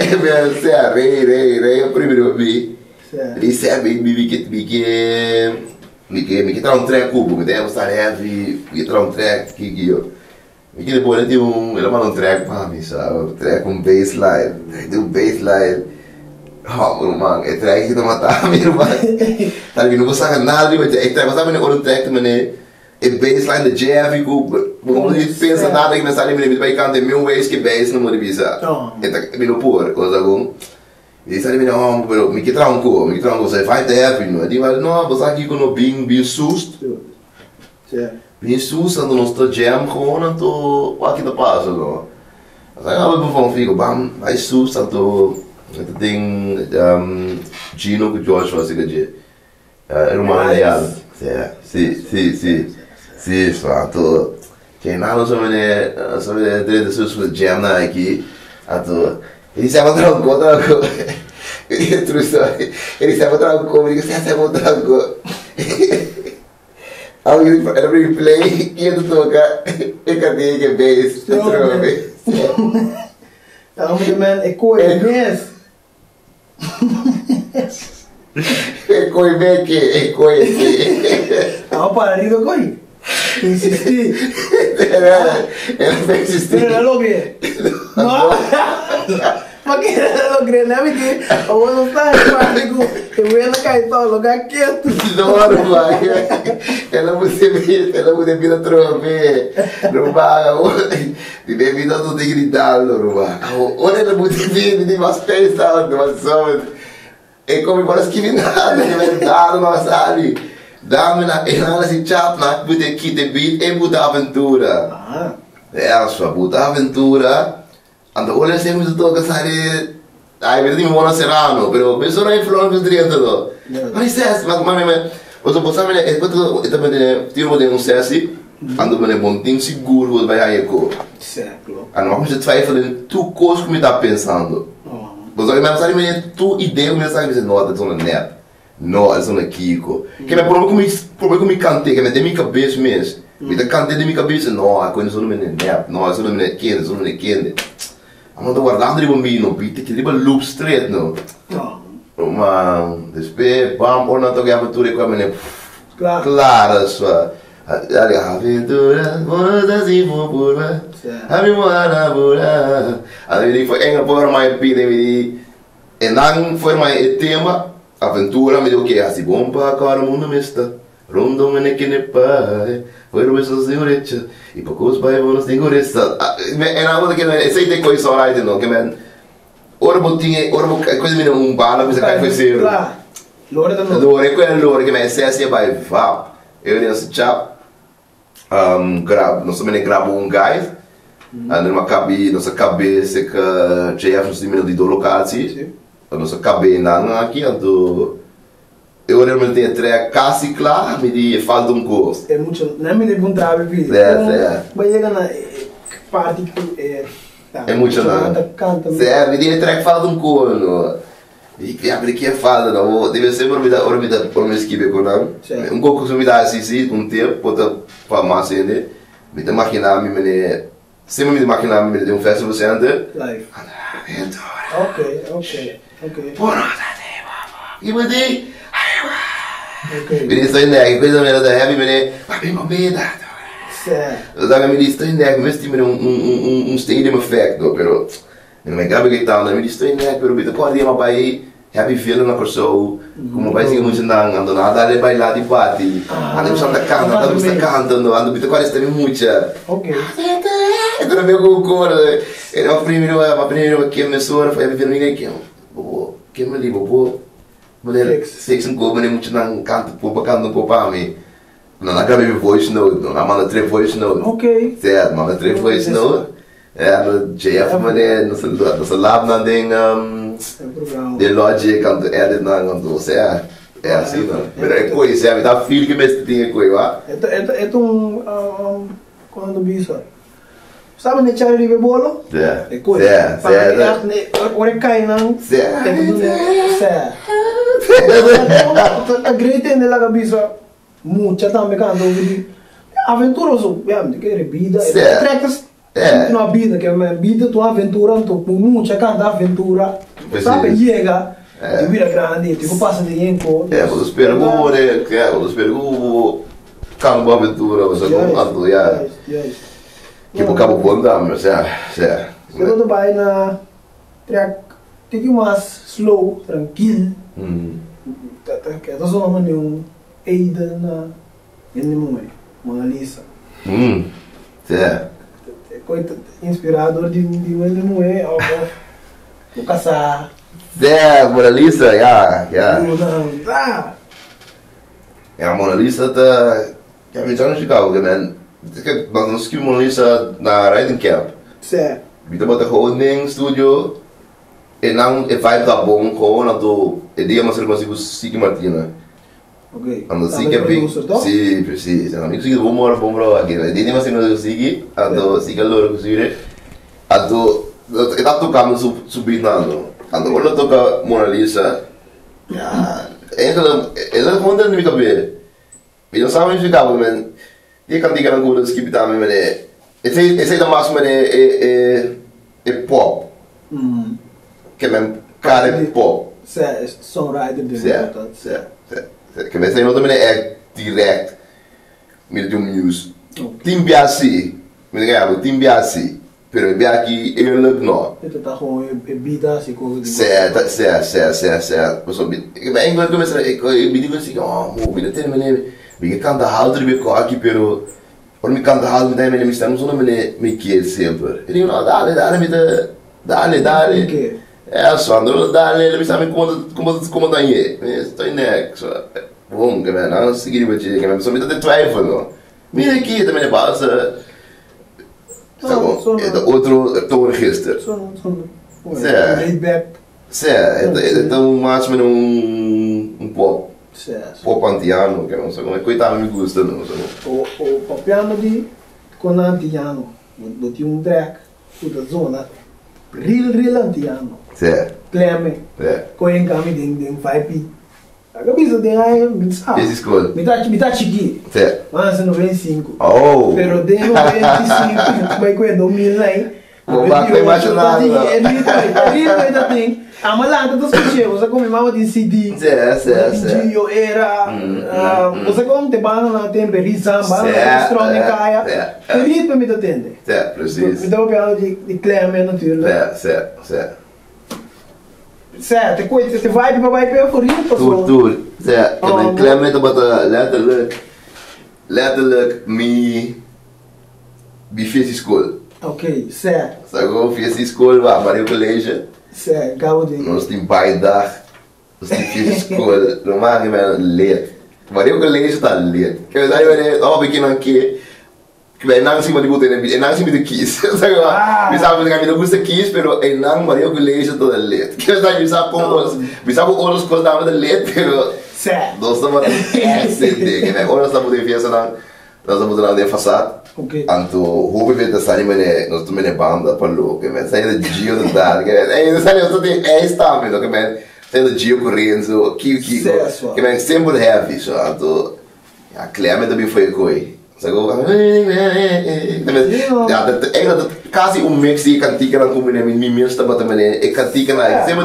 [SPEAKER 2] É, mas é, Ray, Ray, Ray, é o primeiro. Ele sabe, me me que me que me que me que tá um cubo, me deve estar heavy, me que tá um track que que Me que depois ele tem um, ele manda um track para mim, sabe? Um track com bassline, ele tem um bassline. Oh, meu irmão, é track que não mata, meu irmão. Tá vendo? Não sacar nada, mas é track, sabe, né? Outro track, mas é é bassline de Jeff, não pensa nada que me sai, me vai cantar mil vezes que bass não me bisa. É tá, me não pôr, coisa com e sai me não, pero me que tranco, me que tranco, sai vai ter, não. Ele vai, não, você aqui com o bing, bing susto.
[SPEAKER 1] Certo.
[SPEAKER 2] Susto, ando nos to jam, gewoon, ando, o que tá passando, não. Sai, ah, eu vou fico, bam, vai susto, ando, ando tem, um, Gino com George, você que dizer. Era uma
[SPEAKER 1] Nice.
[SPEAKER 2] aliada. Sim, sim, sim. Sim, ando, que nada sobre, sobre, direito susto, jam na aqui, ando, ele estava tranco, tranco. True story. Ele estava tranco, ele estava tranco. Ao ele era para play, ia do tocar, e cadê que base,
[SPEAKER 1] Sim,
[SPEAKER 2] trove.
[SPEAKER 1] Então, man, é coisa mesmo.
[SPEAKER 2] E coi bem que, e coi que.
[SPEAKER 1] Vamos para ali do coi. Insistir.
[SPEAKER 2] Era, era para existir.
[SPEAKER 1] Pero no lo cree. No. Não porque o outro está em pânico. Eu vou na caetó, lugar quieto.
[SPEAKER 2] Não, vai. Ela você vê, ela você vira trove. Não vai. De devido a tudo gritando, não vai. Olha ela vê, de mais pensando, mas só. E come parece que nada, uma sali. Dá-me na análise chat, na que você quita beat e muda aventura.
[SPEAKER 1] Ah,
[SPEAKER 2] É a sua puta aventura. Ando olha sempre do toca sare. Ai, vedi mi buona serano, però penso non è flor più dentro.
[SPEAKER 1] Yeah.
[SPEAKER 2] Ma stess, ma ma ma Cosa posso sapere è quanto è também tiro de um sessi. Ando bom ting seguro vou vai aí co.
[SPEAKER 1] século.
[SPEAKER 2] Ah, não vamos twijfelen tu coisa que me tá pensando. Mas olha, mas sabe, tu ideia me sabe dizer, é zona net. Não, é zona Kiko. Que me problema com me, problema com me cantei, que me de minha cabeça mesmo. Me da cantei de minha cabeça, não, a coisa zona me net, não, é zona me quente, zona me quente. Ama da guardando de bambino, beat que riba loop straight, no.
[SPEAKER 1] Oh.
[SPEAKER 2] Ma, despe, bam, ora to che aventura qua me ne
[SPEAKER 1] Claro.
[SPEAKER 2] clara sua. Ali aventura, moda si.
[SPEAKER 1] Certo.
[SPEAKER 2] Abi moda pura. Ali foi em por my beat e e não foi my tema aventura me deu que assim bom para cara mundo mista. Rondo me ne que ne pai. Voor we zo'n siguretje. Ik pak ons bij ons siguretje. En dan moet ik hem, sei de coisa alright no, que men. Ora botinha, ora boca, coisa me um bala, mas cai foi ser.
[SPEAKER 1] Lá. Lora da noite.
[SPEAKER 2] Lore, quel lore que me se by vap. Eu nesse chap um grab, nós também grabo um guy. En dan cabe, nossa cabeça que JF nos diminu di due locatie.
[SPEAKER 1] Sì.
[SPEAKER 2] Nossa cabe na aqui, ando eu realmente entrei quase claro, me di falta um gosto.
[SPEAKER 1] É muito. Não é me de bom trabalho, viu?
[SPEAKER 2] É, é.
[SPEAKER 1] Mas chega na eh, parte que é. tá,
[SPEAKER 2] É muito não.
[SPEAKER 1] Canta.
[SPEAKER 2] Certo, me di entrei falta um corno. E que abre que é falta, não, deve ser por me dar, por me dar, por me esquivar com não. Um pouco se me dá assim, sim, um tempo, pode para mais ainda. Me dá maquinar, me me sempre me maquinar, me dá um festival center.
[SPEAKER 1] Live.
[SPEAKER 2] Então,
[SPEAKER 1] Ok, ok, ok.
[SPEAKER 2] Pô, não, tá, E me di, Me di sto in deck, questa me la dai, me ne, ma mi momento.
[SPEAKER 1] Certo.
[SPEAKER 2] Dan mi di sto in deck, mi sti un un un un stadium effect, però non mi cabe che tanto, mi di sto in deck, però mi poi ma poi happy feeling na corso, como vai seguir muito andando, ando nada ale bailar di party, ando sempre cantando, ando sempre cantando, ando bito quase tem muita.
[SPEAKER 1] Ok.
[SPEAKER 2] Então meu cor, era o primeiro, a primeiro que me sora foi a viver ninguém que eu, que me Mulher,
[SPEAKER 1] Sex.
[SPEAKER 2] sex um como nem muito não canto, pô, para canto, pô, para mim. Não, não acabei voice note, não, manda três voice note.
[SPEAKER 1] Ok.
[SPEAKER 2] Certo, manda três voice note. É, no JF, no no no lab não um
[SPEAKER 1] É o programa.
[SPEAKER 2] de logic quando edit não quando você é é assim não. Mas é coisa, é, dá feel que me tem coisa, vá.
[SPEAKER 1] Ito, ito, itong, um, quando bisa. Sabe ni Charlie Bebolo?
[SPEAKER 2] É.
[SPEAKER 1] É coisa.
[SPEAKER 2] É,
[SPEAKER 1] Para
[SPEAKER 2] certo.
[SPEAKER 1] ni, ore kay nang,
[SPEAKER 2] Certo.
[SPEAKER 1] tem tudo né, certo. A great nila ka bisa, mucha também quando eu vi. Aventuroso, é, que é vida, é
[SPEAKER 2] Certo.
[SPEAKER 1] tractas.
[SPEAKER 2] É.
[SPEAKER 1] Não vida, que é vida, tua aventura, tu mucha canta aventura.
[SPEAKER 2] Precis.
[SPEAKER 1] Sabe, chega,
[SPEAKER 2] É.
[SPEAKER 1] de vida grande, tipo passa de tempo.
[SPEAKER 2] É, quando espera o é, quando espera o campo aventura, você não ando, já.
[SPEAKER 1] Yes, yes.
[SPEAKER 2] Tipo cabo bom é, é.
[SPEAKER 1] Pero tu vai na track, tiki mas slow, tranquilo.
[SPEAKER 2] Hum.
[SPEAKER 1] Que ito sa naman yung Aida na yun mo eh, Mona Lisa.
[SPEAKER 2] Hum. É.
[SPEAKER 1] Coito inspirador de de yun mo eh, o o kasa,
[SPEAKER 2] É, Mona Lisa, ja, ja.
[SPEAKER 1] yun ang, ah,
[SPEAKER 2] Ja, Mona Lisa, tá. Ja, weet je aan Chicago, que man. Kijk, dan is Mona Lisa naar Riding Camp.
[SPEAKER 1] se,
[SPEAKER 2] Weet je wat de holding studio? E não, e vibe tá bom, com o do. E dia mas ele conseguiu Siki Martina.
[SPEAKER 1] ok.
[SPEAKER 2] Ando
[SPEAKER 1] Tama
[SPEAKER 2] Siki é
[SPEAKER 1] yung
[SPEAKER 2] bem.
[SPEAKER 1] producer to?
[SPEAKER 2] Sim, preciso. Ando amigo Siki bom mora bom bro aqui. E dia mas ele não Siki, ando Siki loro conseguir. Ando. E tá tocando subir nando. Ando quando toca Mona Lisa. Ja, enkele, ela gewoon dat niet meer. Weet je, samen met Chicago, man. Die kan die gaan goed skip daar met meneer. Het is het is dan maar meneer eh eh eh pop.
[SPEAKER 1] Hmm.
[SPEAKER 2] Que men cara pop.
[SPEAKER 1] Se, songwriter din.
[SPEAKER 2] Zé, zé, zé. Que men zijn not meneer echt direct met de news. Team Biasi, meneer ja, Team Biasi. Pero Biaki eerlijk no.
[SPEAKER 1] Ito ta ko e bida si ko.
[SPEAKER 2] Certo, certo, certo, certo, certo. Mas eu bem quando começa eu eu me digo assim, oh, mo, me tem halter me co aqui pero me me estamos uma me me quer sempre. Eu digo, não, dale, dale, me dá, dale, dale. É só, não dale, ele me me como como como daí. Estou em next. Bom, que man, não seguir o dia, que só me dá de não. Mira aqui também é base. Tá bom. Outro register.
[SPEAKER 1] Son, son.
[SPEAKER 2] Zé.
[SPEAKER 1] Laid back.
[SPEAKER 2] Sim, é, então mais ou menos um, um pop,
[SPEAKER 1] Se,
[SPEAKER 2] pop antiano, que não sei como é, coitado me gusta, não sei.
[SPEAKER 1] o o papiano di con antiano. Do ti un track, tutta zona. Real real antiano.
[SPEAKER 2] Sim,
[SPEAKER 1] Cleme.
[SPEAKER 2] é.
[SPEAKER 1] ko yung kami din din 5P. Aga bisa din ay minsa.
[SPEAKER 2] Esse escolha.
[SPEAKER 1] Mita mita chigi.
[SPEAKER 2] Sim.
[SPEAKER 1] Mas 95.
[SPEAKER 2] Oh!
[SPEAKER 1] Pero de 95, vai com 2000 aí.
[SPEAKER 2] Vou bater mais nada.
[SPEAKER 1] É muito, é muito ainda tem. A malanta dos clichês, você come mal de CD.
[SPEAKER 2] Sim, sim, sim.
[SPEAKER 1] Dio era,
[SPEAKER 2] hum,
[SPEAKER 1] você come te bana na temperi samba,
[SPEAKER 2] Sim,
[SPEAKER 1] na estrônica,
[SPEAKER 2] é,
[SPEAKER 1] caia.
[SPEAKER 2] é,
[SPEAKER 1] É ritmo me atende.
[SPEAKER 2] Sim,
[SPEAKER 1] Me
[SPEAKER 2] preciso.
[SPEAKER 1] dá o piano de de Clemen natuurlijk.
[SPEAKER 2] Sim, sim, sim.
[SPEAKER 1] Certo, coisa, você vai para vai para o ritmo,
[SPEAKER 2] Tudo, eu me
[SPEAKER 1] Oh,
[SPEAKER 2] clamo de botar letterlijk. letterlijk me bifes school.
[SPEAKER 1] Ok, certo,
[SPEAKER 2] Sago fies school waar maar eu college.
[SPEAKER 1] certo, gabo de.
[SPEAKER 2] Nós tem baidag. Nós tem fies school. Não mag je mij leed. Maar eu college tá leed. Que eu daí eu oh pequeno aqui. Que vai não cima de botar e não cima de kiss. Me sabe que me não gosta kiss, pero e não mas eu college toda leed. Que eu daí me sabe como me sabe outras coisas da leed, pero
[SPEAKER 1] Certo,
[SPEAKER 2] nós estamos esse ding. En ahora estamos de fiesta dan. Nós estamos lá de façade.
[SPEAKER 1] ok.
[SPEAKER 2] Anto, hoe we te sani mene, nós tu mene banda pa lo, que men, sai da Gio da dar, que men, ei, sani nós tem é está, men, que men, sai da Gio ki ki,
[SPEAKER 1] Certo.
[SPEAKER 2] que men, sempre heavy, so, anto, ja, klemme também foi coi. Sa go, ja, dat é dat quase um mix die kantika dan kom mene, mi minsta bata mene, e kantika na, sempre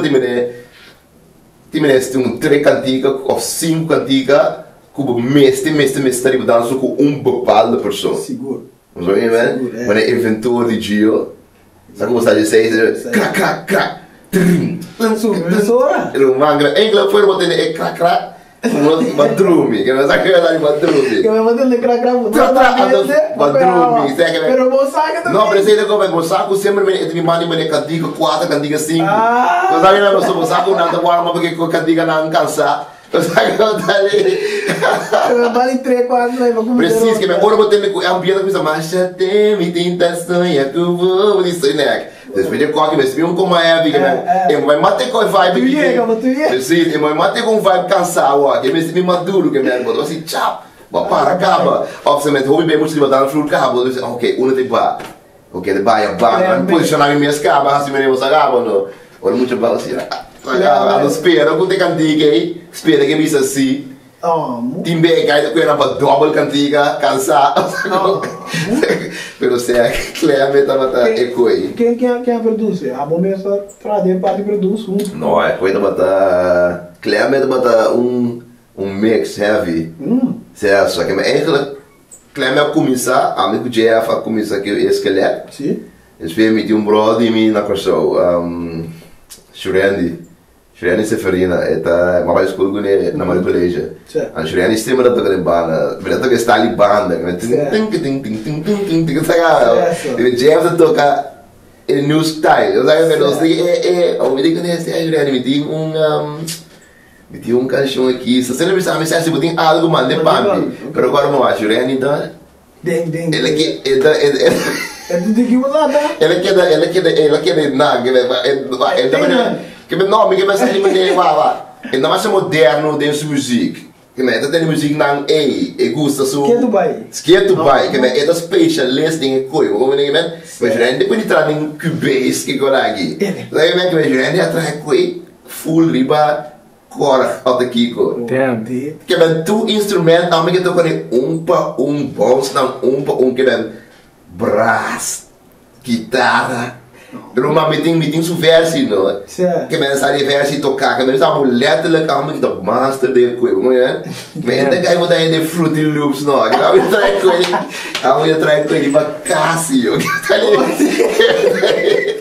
[SPEAKER 2] is um três cantiga of cinco cantiga, cubo meeste, meeste, meeste, die dançam com um bepaalde persoon.
[SPEAKER 1] Seguro.
[SPEAKER 2] Zo je man?
[SPEAKER 1] Seguro, é.
[SPEAKER 2] Maar een inventor die Gio. Sabe como está de seis? Crack, crack, crack. Trim.
[SPEAKER 1] Sua professora?
[SPEAKER 2] Ele um mangra. Enkele foi botar ele crack, crack. Madrumi. Que não sabe que é
[SPEAKER 1] Que
[SPEAKER 2] madrumi.
[SPEAKER 1] me mandou de crack crack.
[SPEAKER 2] Tra, tra, ando, madrumi. Segue, man.
[SPEAKER 1] Pero vos sabes que
[SPEAKER 2] Não, precisa como é o saco sempre me me manda me cantiga quatro, cantiga cinco.
[SPEAKER 1] Ah.
[SPEAKER 2] Não sabe não, só o saco não anda guarda porque com cantiga não cansa. Não sabe que eu tá ali.
[SPEAKER 1] Que 3, 4, aí, vou
[SPEAKER 2] que moeten met ambiënt com essa marcha tem me tenta sonhar que eu vou disso né. Dus weet je qual que me um como é, que
[SPEAKER 1] É, é.
[SPEAKER 2] mas mate com vibe
[SPEAKER 1] Tu llega, mas tu llega.
[SPEAKER 2] Precies, e mas mate com vibe cansado, que me me maduro que me botou assim, chap. Mas para acaba. Obviamente, hobby bem muito de botar no fruto cabo, dus oké, uno te ba. Oké, de ba ba,
[SPEAKER 1] É,
[SPEAKER 2] mas posicionar me escapa, assim me você acaba, não. Ora muito ba não espera, não tem cantiga aí. Espera que.
[SPEAKER 1] Oh, mu-
[SPEAKER 2] Timbe kaya ko na pa double cantiga, cansa. Pero se é claramente mata e coi.
[SPEAKER 1] Quem, quem, quem produz? A bom mesmo trazer parte produz um.
[SPEAKER 2] No, é coi mata claramente mata um um mix heavy.
[SPEAKER 1] Hum,
[SPEAKER 2] Se é só que me eigenlijk claramente começar, a mim que já fa começar que é esqueleto.
[SPEAKER 1] sim.
[SPEAKER 2] Es vem me um brother me na corso, um Shurandi. Shurandi Seferina, eta ma vai school gune na mal colégio.
[SPEAKER 1] Certo.
[SPEAKER 2] An Shurandi stima da tocar banda. Verdade que está ali banda, que ting ting ting ting ting ting ting ting saga.
[SPEAKER 1] Certo.
[SPEAKER 2] E James da toca el new style. Eu sabe menos que é é, o me diga nesse aí Shurandi me diga um um me tinha um canchão aqui, se você não sabe se tem algo mal de pampi. Pero agora não acho, Shurandi então,
[SPEAKER 1] Ding, ding.
[SPEAKER 2] ele aqui, ele ele
[SPEAKER 1] É tudo que você dá.
[SPEAKER 2] ela quer ela quer ela quer na que vai ele também que me nome que vai sair me de vai vai ele não é moderno desse música que me tem música não é e gosta so
[SPEAKER 1] Que é Dubai?
[SPEAKER 2] que é Dubai que me é da specialist em coi como nem men mas já ainda pode entrar em Cubase que agora aqui
[SPEAKER 1] Ele.
[SPEAKER 2] daí men que me já ainda atrás coi full riba cora até aqui co
[SPEAKER 3] Damn.
[SPEAKER 1] De-
[SPEAKER 2] que ben tu instrument ik het ook een umpa um bounce nou umpa um que ben brass guitarra Roma meeting meeting su versi no
[SPEAKER 1] Certo.
[SPEAKER 2] que ben sai versi tocar que ben sabe letterlijk aan met de master de coisa não é men de guy moet de fruity loops no que vai trazer coisa ah vou trazer coisa para Casio que tá ali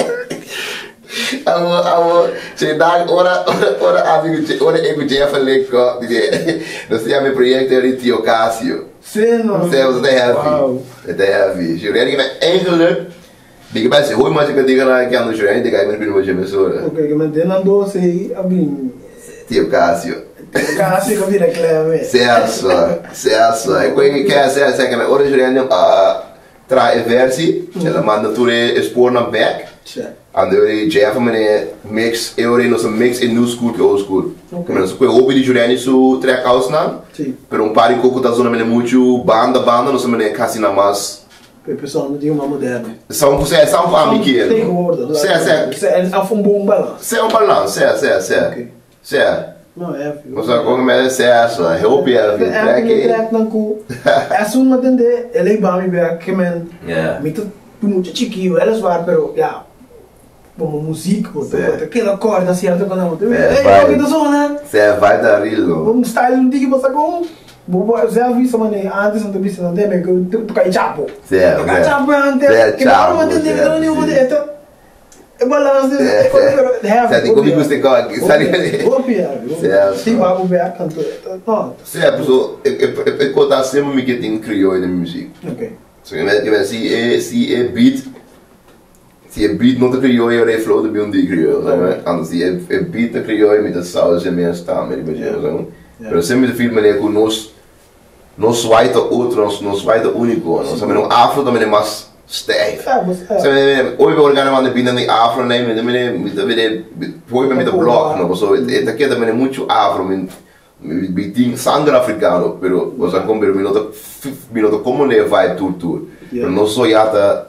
[SPEAKER 2] Amo, amo, se dá ora, ora, ora, amigo, ora, ego, Jeff, leco, dizer, não sei, a meu projeto é Tio Cássio.
[SPEAKER 1] Sim, não.
[SPEAKER 2] Zelfs de heavy.
[SPEAKER 1] Wauw.
[SPEAKER 2] De heavy. Julian, ik ben eigenlijk, die mensen, hoe moet ik zeggen, ik kan de Julian, die ga ik met binnen met je mesora.
[SPEAKER 1] Ok, que me den andou assim, abim.
[SPEAKER 2] Tio Cássio.
[SPEAKER 1] Kasi ko vira klare.
[SPEAKER 2] Celso, Celso. Ik weet niet, kijk, zeg, zeg, maar, ora Julian, ah, tra e versi, ela manda tu e spoor naar back.
[SPEAKER 1] Certo.
[SPEAKER 2] Andore Jeff mene mix eure no mix in new school que old school. Mas ko hobby di Juliani su track house.
[SPEAKER 1] Sim.
[SPEAKER 2] Pero um pari coco da zona mene muito banda banda no se mene casi na mas.
[SPEAKER 1] O pessoal não tinha uma moderna.
[SPEAKER 2] São se são para mim que.
[SPEAKER 1] Tegenwoordig.
[SPEAKER 2] Se se
[SPEAKER 1] Se é af um bom balanço.
[SPEAKER 2] se um balance, se se se.
[SPEAKER 1] Ok.
[SPEAKER 2] Se.
[SPEAKER 1] Não é, filho.
[SPEAKER 2] Mas como me se essa, hobby é
[SPEAKER 1] É que
[SPEAKER 2] track.
[SPEAKER 1] trek não cu. É assim uma tende, ele vai me ver que men.
[SPEAKER 2] Yeah.
[SPEAKER 1] Muito muito chiquinho, elas vai, pero ja. Como música, aquela corda certa quando não.
[SPEAKER 2] É,
[SPEAKER 1] É,
[SPEAKER 2] vai.
[SPEAKER 1] é da zona.
[SPEAKER 2] Se vai dar rilo.
[SPEAKER 1] Um style não diga você com. Bobo, já vi essa maneira antes não viste não tem que tu tu cai chapo.
[SPEAKER 2] Se,
[SPEAKER 1] Tu cai
[SPEAKER 2] se.
[SPEAKER 1] chapo antes.
[SPEAKER 2] Se,
[SPEAKER 1] Que não
[SPEAKER 2] chapo,
[SPEAKER 1] não tem
[SPEAKER 2] se,
[SPEAKER 1] que não nenhuma
[SPEAKER 2] sim.
[SPEAKER 1] de então. É balanço,
[SPEAKER 2] É,
[SPEAKER 1] é
[SPEAKER 2] é. Sai di come queste cose, sai di-
[SPEAKER 1] Copiare,
[SPEAKER 2] Certo.
[SPEAKER 1] Sì, ma come a canto, no,
[SPEAKER 2] Certo, so, e, e, e, e conta sempre mi che ti criou in muziek.
[SPEAKER 1] ok.
[SPEAKER 2] So, je weet, je weet, zie je, zie je beat, zie je beat not de criou, je re flow de bij die criou,
[SPEAKER 1] Ja.
[SPEAKER 2] anders zie je e beat de criou met de saus en meer staan met die beetje zo. Pero sempre de film meneer com nos nos white outros, nos white único, no, sabe, no afro também é mais stijf. Ooit gaan aan de binnen die afro nemen, dan ben je, ben je, me met de blog, no, so, et aqui também é muito afro, men, biting sangue africano, pero, was dan pero minuto, minuto como ne vai tour tour.
[SPEAKER 1] Yeah.
[SPEAKER 2] Pero não sou yata,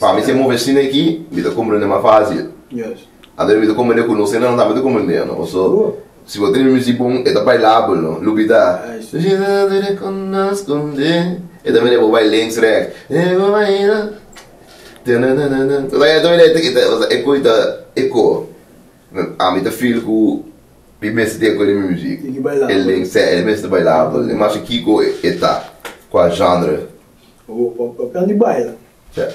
[SPEAKER 2] para mim se move assim aqui, me não é mais fácil.
[SPEAKER 1] Yes.
[SPEAKER 2] Andare me como ne conosce, não dá me como ne, no, so, Você tem música bom, é da bailável, no, lubida.
[SPEAKER 1] Isso.
[SPEAKER 2] Girando com nas conde. E também eu vou vai links rechts. Eu. Então aí também é que é coisa eco. A mim tá feel com o mestre de coisa de música.
[SPEAKER 1] E que.
[SPEAKER 2] É links, é mestre bailável. Mas aqui com eta com a genre.
[SPEAKER 1] O, o, o piano de baila.
[SPEAKER 2] É.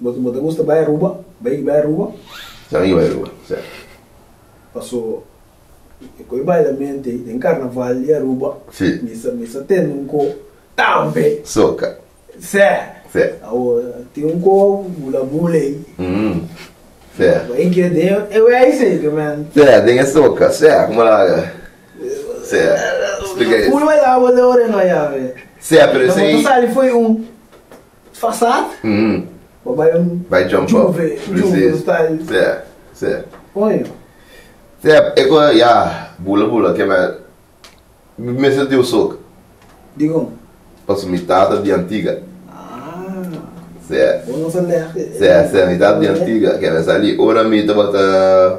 [SPEAKER 1] Bota, bota, gusta vai Aruba, vai, vai Aruba,
[SPEAKER 2] Já aí vai rua. Certo.
[SPEAKER 1] Passou. E coi baila mente, em carnaval de Aruba,
[SPEAKER 2] Sim.
[SPEAKER 1] missa, missa tem um co, tampe,
[SPEAKER 2] Soca.
[SPEAKER 1] sé. Ao, tem um co, bula bule.
[SPEAKER 2] Hum. Certo.
[SPEAKER 1] Vai que deu, eu é isso aí, que man.
[SPEAKER 2] Certo, tem a soca. Certo, como lá. Certo. Explica isso.
[SPEAKER 1] Pula vai lá, vou dar hora, não é, velho.
[SPEAKER 2] Certo, pero
[SPEAKER 1] Mas tu sabe, foi um disfarçado,
[SPEAKER 2] Hum.
[SPEAKER 1] vai um
[SPEAKER 2] Vai jump up.
[SPEAKER 1] Juve, style.
[SPEAKER 2] Certo, certo.
[SPEAKER 1] Olha,
[SPEAKER 2] É que, ja, bula bula, que me senti o soco.
[SPEAKER 1] digam.
[SPEAKER 2] Passo metade de antiga.
[SPEAKER 1] Ah,
[SPEAKER 2] Certo.
[SPEAKER 1] vou não saber.
[SPEAKER 2] Certo, certo, metade de antiga. Que é ali, ora me estava a...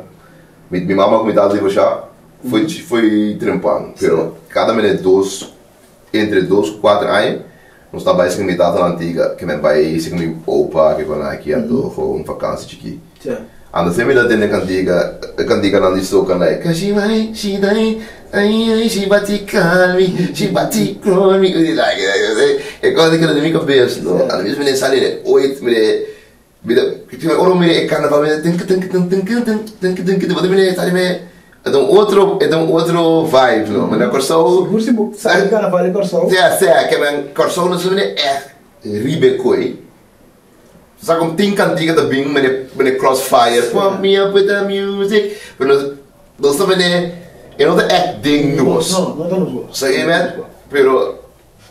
[SPEAKER 2] Mi, mi mamma com metade de você foi, foi trampando. Pero cada mês dois, entre dois quatro anos, nós estava com metade antiga. Que me vai, se comigo, opa, que quando aqui, ando, foi uma vacância de aqui.
[SPEAKER 1] Certo.
[SPEAKER 2] Anda sempre da tenda cantiga, cantiga não disse soca né. Que she vai, she dai, ai ai, she bati calmi, she bati calmi, così like, é coisa que na minha cabeça, no. Às vezes me sai né, oito me me que tinha ora me carnaval me tem que tem que tem que tem que tem que tem que depois me sai me é um outro é um outro vibe, no. Mas na corso,
[SPEAKER 1] Seguro se bu- sabe carnaval e corção.
[SPEAKER 2] se se que men corso não se me é ribe Sabe como tem cantiga da Bing, mas é crossfire. Pump me up with the music. Mas não sabe, né? Eu não é acting nos.
[SPEAKER 1] Não, não estamos boas.
[SPEAKER 2] Sabe, man? Pero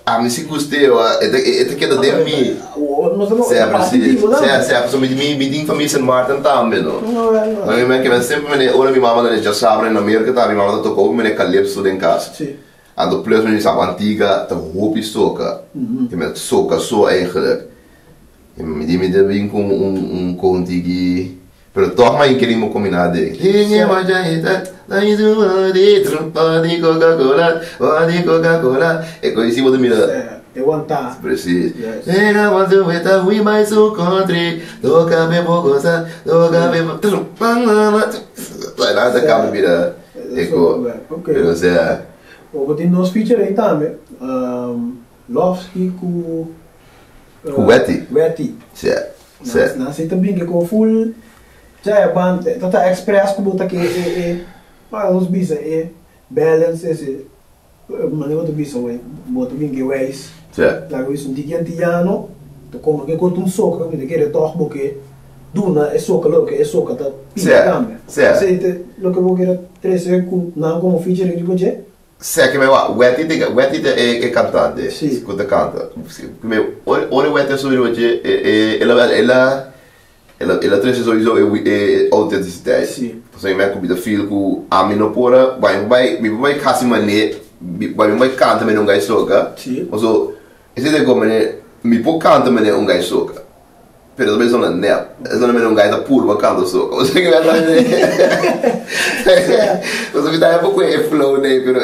[SPEAKER 2] a mim se custeu, é é que da de mim. Se é preciso,
[SPEAKER 1] não?
[SPEAKER 2] se é é me me me tem família em Martin também, não.
[SPEAKER 1] Não, é, não.
[SPEAKER 2] Não é que sempre me ora minha mamãe né já sabe na América tá minha mamãe tocou me calypso em casa.
[SPEAKER 1] Sim.
[SPEAKER 2] Ando plus met die antiga hoop is soca zo eigenlijk. Met de winkel um um contigi. Pero toch maar een keer moet combinar de. Linha mas já está. Daí do de trompa de Coca-Cola, o de Coca-Cola. É conhecido de mira.
[SPEAKER 1] É, eu aguentar.
[SPEAKER 2] Preciso.
[SPEAKER 1] Yes.
[SPEAKER 2] Era mas eu eta ui mais o country. Toca me bogosa, toca. Sai nada cabo vira. Eco.
[SPEAKER 1] Ok.
[SPEAKER 2] Pero o sea,
[SPEAKER 1] Ook wat in ons feature aí também. Um, com.
[SPEAKER 2] Wetty. certo.
[SPEAKER 1] Nós
[SPEAKER 2] Certo.
[SPEAKER 1] nós também que com full. Já é band, tata express que botar aqui é é. Para uns bisa é balance. Mas eu tô bisa ué. Bota que ways.
[SPEAKER 2] Certo.
[SPEAKER 1] Lago um dia antiano. To como que conta um soco, que me quer toch porque Duna é soca louca, é soca tá
[SPEAKER 2] Certo,
[SPEAKER 1] também.
[SPEAKER 2] certo.
[SPEAKER 1] Sei lo que vou querer três com não como feature de você.
[SPEAKER 2] Certo, que meu, o Wetty tem, o Wetty é, é cantante.
[SPEAKER 1] Sim.
[SPEAKER 2] Escuta canta. Que meu, olha o Wetty sobre hoje, ela, ela, ela, ela traz sowieso é autenticidade.
[SPEAKER 1] Sim.
[SPEAKER 2] Então, eu me comida feel que a mim não pora, vai, vai, me vai casi mané, vai, me vai canta, mas não gai soca.
[SPEAKER 1] Sim.
[SPEAKER 2] Mas o, esse é como, né, me pô canta, mas não gai soca. Pero também são na net. É só não gai da purva canta soca. Você que vai lá, né? Você me dá um pouco de flow, né? Pero,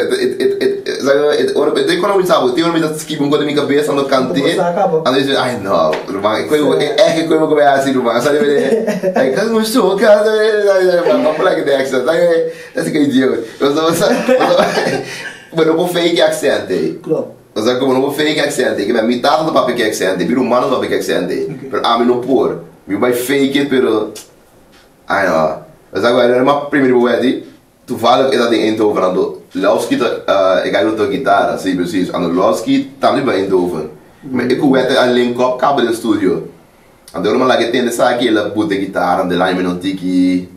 [SPEAKER 2] sabe, ora, eu tenho quando eu sabe, tem uma vez que um da minha cabeça no cante.
[SPEAKER 1] Você acaba.
[SPEAKER 2] Às vezes, ai não, irmão, é coisa, é que coisa que vai assim, irmão, sabe? Aí, caso não estou, caso, vamos falar que Dexter, sabe? Esse que é idiota. Eu sou, sabe? Mas eu vou fake accent aí.
[SPEAKER 1] Klopt.
[SPEAKER 2] O sea, como no vou fake accent, que me metade do papel que accent, vira humano do papel que accent. Pero a mim não por, You vai fake it, pero... Ai, não. Mas agora, era uma primeira web, tu fala que dat in Eindhoven aan de Lowski, uh, ik ga ook de gitaar, zie precies. Aan de Lowski, tam niet bij Eindhoven. Maar ik weet aan link op kabel in studio. En daarom laat ik in de zaak hele boete gitaar, en de lijn met een tiki,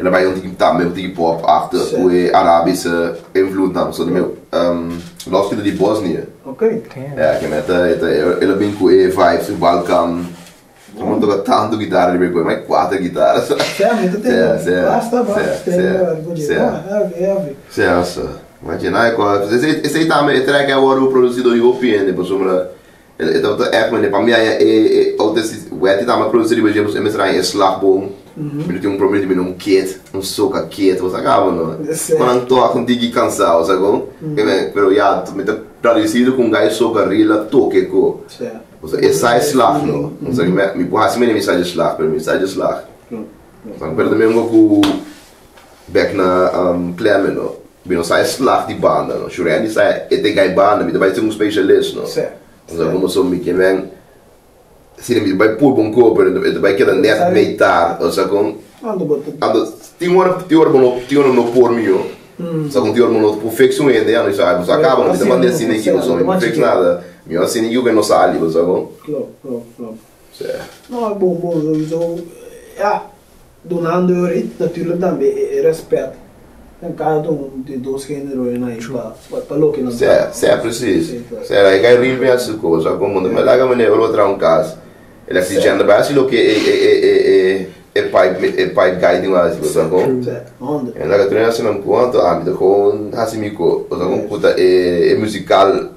[SPEAKER 2] en daarbij een tiki tam, met tiki pop achter, hoe Arabische invloed nam. Zo, die um, Lowski die Bosnië.
[SPEAKER 1] Ok.
[SPEAKER 2] Ja, que meta, ele vem com E vibes, o Balcão. Todo mundo toca tanto guitarra, ele vem com mais quatro guitarras.
[SPEAKER 1] Realmente tem.
[SPEAKER 2] Certo, certo,
[SPEAKER 1] Basta, basta. Ah, é, é,
[SPEAKER 2] Certo. Imagina, é quase. Esse, esse aí também, esse track é o produzido em OPN, por sombra. Então, é como, para mim, é, é, é, o desse, o Eti também produzido, por exemplo, em Israel, é slagbom. Ele tem um problema de um kit, um soca você acaba, não?
[SPEAKER 1] Certo.
[SPEAKER 2] Quando toca, um tiki cansado, sabe? Pero, já, tu traduzido com um gajo soca rila, toque, com.
[SPEAKER 1] certo.
[SPEAKER 2] Es sei slag, no. Also, mi mi può hasi meni mensaggi slag, per mensaggi slag. Dan per me ngo ku back na um klemme no. Bino sai slag di banda no. Shureni sai e te gai banda, mi vai ter um specialist no.
[SPEAKER 1] Certo.
[SPEAKER 2] Also, como so mi que Sim, mi vai pur bon ko, per e vai que net meitar, also com
[SPEAKER 1] Ando bota.
[SPEAKER 2] ando ti ora ti ora bono ti ora no por mio. Sa con ti ora no perfection e de ano sai, você acaba, mi demanda
[SPEAKER 1] não
[SPEAKER 2] assim nem que
[SPEAKER 1] consegue,
[SPEAKER 2] você não fez
[SPEAKER 1] que-
[SPEAKER 2] nada. Mi assim nem que não sai, você com.
[SPEAKER 1] Claro, claro, claro.
[SPEAKER 2] Certo.
[SPEAKER 1] Nou, bom, bom, sowieso. Ja, donando eu natuurlijk dan bij respect. En cada um de dois gêneros aí para para lo que não
[SPEAKER 2] Se é, se é preciso. Se é, aí rir bem essa coisa, como mas lá como eu outra um caso. Ele é se chama base lo que é é é é é é pai guide mas você com.
[SPEAKER 1] Certo, onda.
[SPEAKER 2] En lá que treina não quanto a mim com hasimico, ou com puta é é musical.